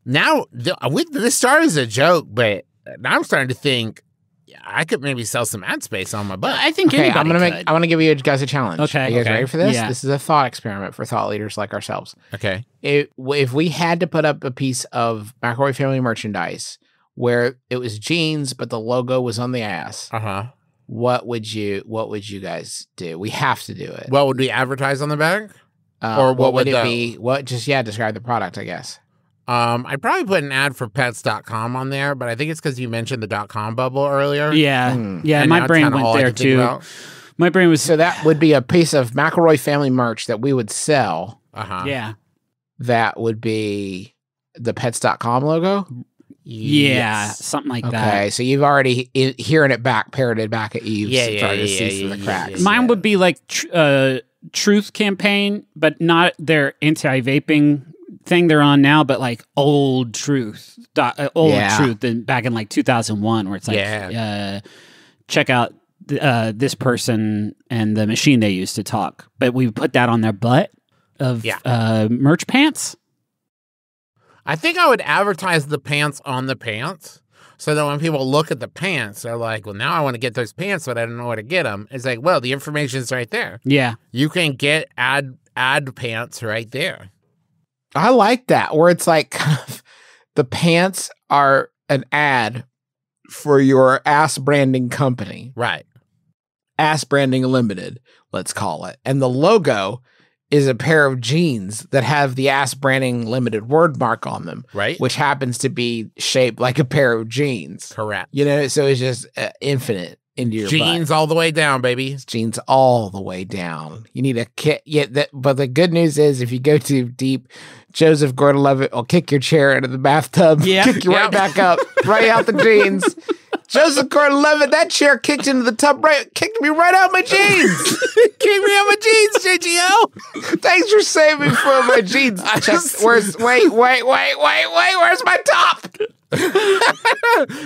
Now, the, we, this started as a joke, but now I'm starting to think yeah, I could maybe sell some ad space on my butt. I think Okay, anybody I'm gonna make. could. I'm gonna give you guys a challenge. Okay. Are you guys Okay. ready for this? Yeah. This is a thought experiment for thought leaders like ourselves. okay. If, if we had to put up a piece of McElroy family merchandise where it was jeans, but the logo was on the ass, Uh huh. what would you? What would you guys do? We have to do it. What would we advertise on the back? Uh, or what, what would would it the- be? What? Just yeah, describe the product. I guess. Um, I'd probably put an ad for pets.com on there, but I think it's because you mentioned the dot com bubble earlier. yeah, Mm. yeah. And my brain went there too. My brain was So that would be a piece of McElroy family merch that we would sell. Uh-huh. yeah, That would be the pets.com logo. yeah, Yes. something like Okay, that. Okay, so you've already i- hearing it back, parroted back at you. Yeah, so yeah, starting to yeah, see yeah, through yeah, the yeah, cracks. yeah. Mine would be like tr- uh, truth campaign, but not their anti-vaping thing they're on now, but like old truth, uh, old Yeah. truth, and back in like 2001, where it's like, uh, check out uh, this person and the machine they used to talk. But we put that on their butt of Yeah. uh, merch pants. I think I would advertise the pants on the pants. So that when people look at the pants, they're like, well, now I want to get those pants, but I don't know where to get them. It's like, well, the information's right there. Yeah, You can get ad ad pants right there. I like that, where it's like kind of the pants are an ad for your ass branding company, Right. Ass Branding Limited, let's call it. And the logo is a pair of jeans that have the Ass Branding Limited word mark on them, Right. which happens to be shaped like a pair of jeans. Correct. You know, so it's just uh, infinite into your butt. Jeans all the way down, baby. jeans all the way down. You need a kit. Yeah, that, but the good news is if you go too deep, Joseph Gordon-Levitt will kick your chair into the bathtub, Yeah, kick you yeah. right back up, right out the jeans. Joseph Gordon-Levitt, that chair kicked into the tub, right, kicked me right out my jeans. Kick me out my jeans, JGL. Thanks for saving me from my jeans. Check, just- where's wait, wait, wait, wait, wait? Where's my top? Wait,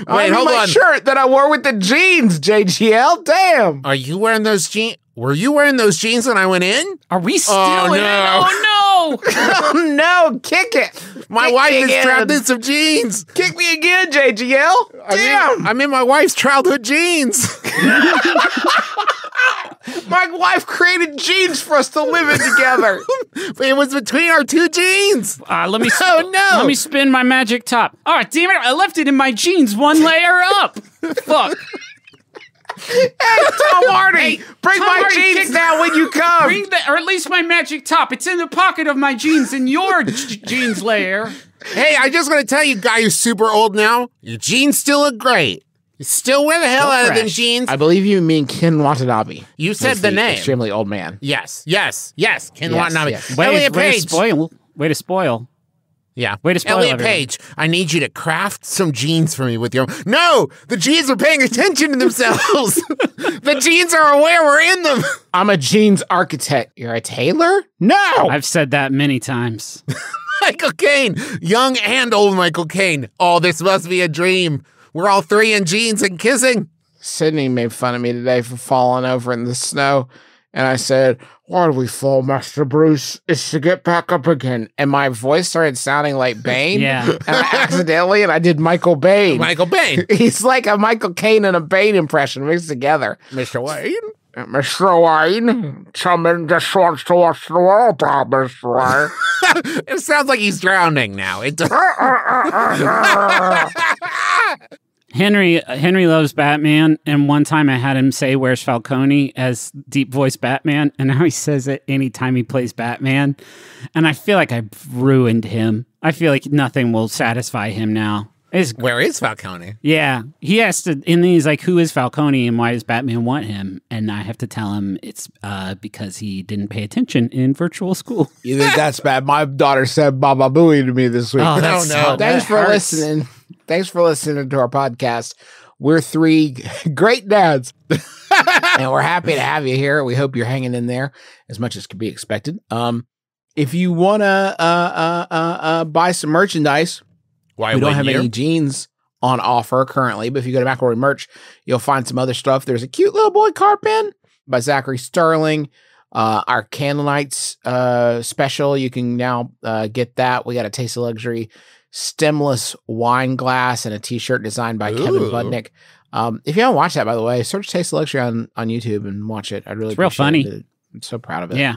I hold my on. shirt that I wore with the jeans. JGL, damn. Are you wearing those jeans? Were you wearing those jeans when I went in? are we still Oh, in? no. Oh no! Oh no, kick it. My Kick wife is again. trapped in some jeans. Kick me again, JGL. I'm Damn. in, I'm in my wife's childhood jeans. My wife created jeans for us to live in together. it was between our two jeans. Uh, let me. Sp- Oh, no. Let me spin my magic top. Oh damn it! I left it in my jeans, one layer up. Fuck. Hey, Tom Hardy, bring Tom my Hardy jeans kicked- down when you come. Bring the, or at least my magic top. It's in the pocket of my jeans in your j- jeans layer. Hey, I just want to tell you, guy who's super old now, your jeans still look great. You still wear the hell out of them jeans. I believe you mean Ken Watanabe. You said was the name. Extremely old man. yes, yes, yes. Ken Yes, Watanabe. yes. Way, Elliot way to spoil. Way to spoil. Yeah. Way to spoil Elliot everyone. Page, I need you to craft some jeans for me with your. No! The jeans are paying attention to themselves. the jeans are aware we're in them. I'm a jeans architect. You're a tailor? No. I've said that many times. Michael Caine, young and old Michael Caine. Oh, this must be a dream. We're all three in jeans and kissing. Sydney made fun of me today for falling over in the snow. And I said, Why do we fall, Master Bruce? is to get back up again. And my voice started sounding like Bane. Yeah. And I accidentally, and I did Michael Bane. Michael Bane. He's like a Michael Caine and a Bane impression mixed together. Mr. Wayne. Uh, Mr. Wayne, someone just wants to watch the world, Mr. Wayne. it sounds like he's drowning now. It does. Henry Henry loves Batman, and one time I had him say "Where's Falcone" as deep voice Batman, and now he says it anytime he plays Batman, and I feel like I've ruined him. I feel like nothing will satisfy him now. It's, Where is Falcone? yeah, he has to, and then he's like, "Who is Falcone, and why does Batman want him?" And I have to tell him it's uh, because he didn't pay attention in virtual school. You think that's bad? My daughter said Baba Booey to me this week. Oh, that's no. so- Thanks that for hurts. listening. Thanks for listening to our podcast. We're three great dads, and we're happy to have you here. We hope you're hanging in there as much as could be expected. Um, if you want to uh, uh, uh, uh, buy some merchandise, Why we don't have you? any jeans on offer currently, but if you go to McElroy merch, you'll find some other stuff. There's a cute little boy car pen by Zachary Sterling. Uh, our Candle Nights uh, special, you can now uh, get that. We got a Taste of Luxury stemless wine glass and a T-shirt designed by Kevin Budnick. Um, if you haven't watched that, by the way, search Taste of Luxury on, on YouTube and watch it. I really It's real funny. it. I'm so proud of it. Yeah,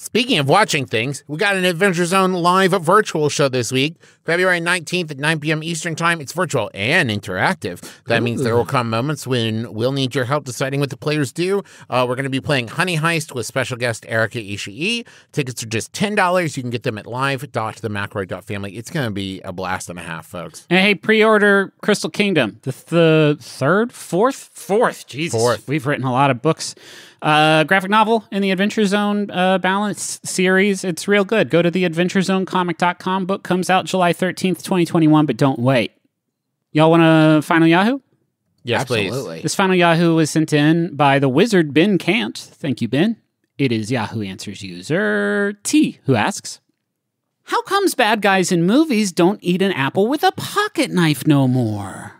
Speaking of watching things, we got an Adventure Zone live virtual show this week, February 19th at 9 p.m. Eastern Time. It's virtual and interactive. That means there will come moments when we'll need your help deciding what the players do. Uh, we're going to be playing Honey Heist with special guest Erica Ishii. Tickets are just $10. You can get them at live.themcelroy.family. It's going to be a blast and a half, folks. and hey, pre-order Crystal Kingdom, the, the third, fourth, fourth. Jesus, Fourth. We've written a lot of books. Uh, graphic novel in the Adventure Zone uh, Balance series. It's real good. Go to the AdventureZoneComic.com. Book comes out July 13th, 2021, but don't wait. Y'all want a final Yahoo? Yes, Absolutely. This final Yahoo was sent in by the wizard Ben Cant. Thank you, Ben. It is Yahoo Answers user T who asks, "How comes bad guys in movies don't eat an apple with a pocket knife no more?"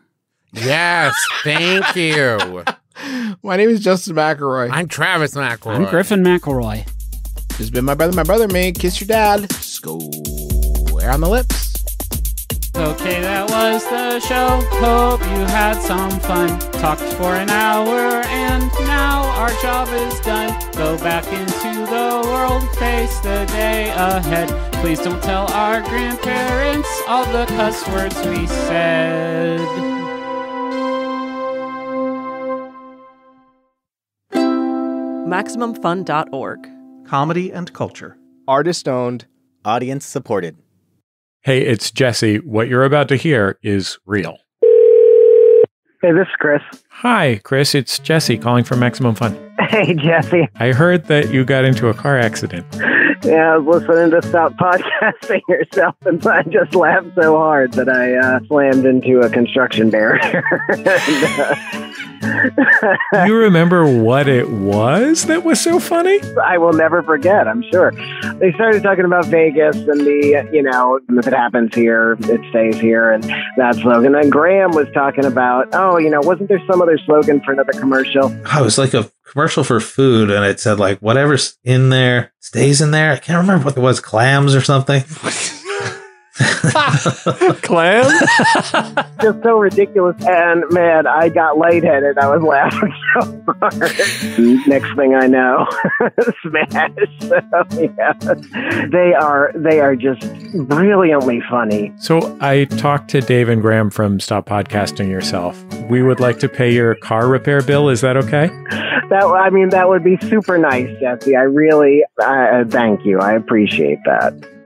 Please. Yes, thank you. My name is Justin McElroy. I'm Travis McElroy. I'm Griffin McElroy. This has been my brother, my brother, man. Kiss your dad. Square on the lips. Okay, that was the show. Hope you had some fun. Talked for an hour, and now our job is done. Go back into the world, face the day ahead. Please don't tell our grandparents all the cuss words we said. MaximumFun.org. Comedy and culture. Artist owned, audience supported. Hey, it's Jesse. What you're about to hear is real. Hey, this is Chris. Hi, Chris. It's Jesse calling from Maximum Fun. Hey, Jesse. I heard that you got into a car accident. Yeah, I was listening to Stop Podcasting Yourself, and I just laughed so hard that I uh, slammed into a construction barrier. And, uh, you remember what it was that was so funny? I will never forget, I'm sure. They started talking about Vegas and the, you know, if it happens here, it stays here, and that slogan. And Graham was talking about, oh, you know, wasn't there some other slogan for another commercial? Oh, it was like a commercial for food, and it said like whatever's in there stays in there. I can't remember what it was, clams or something. Clam? just so ridiculous. And man, I got lightheaded. I was laughing so hard. Next thing I know, smash. So, yeah. They are they are just brilliantly funny. So I talked to Dave and Graham from Stop Podcasting Yourself. We would like to pay your car repair bill. Is that okay? That I mean, that would be super nice, Jesse. I really uh, thank you. I appreciate that.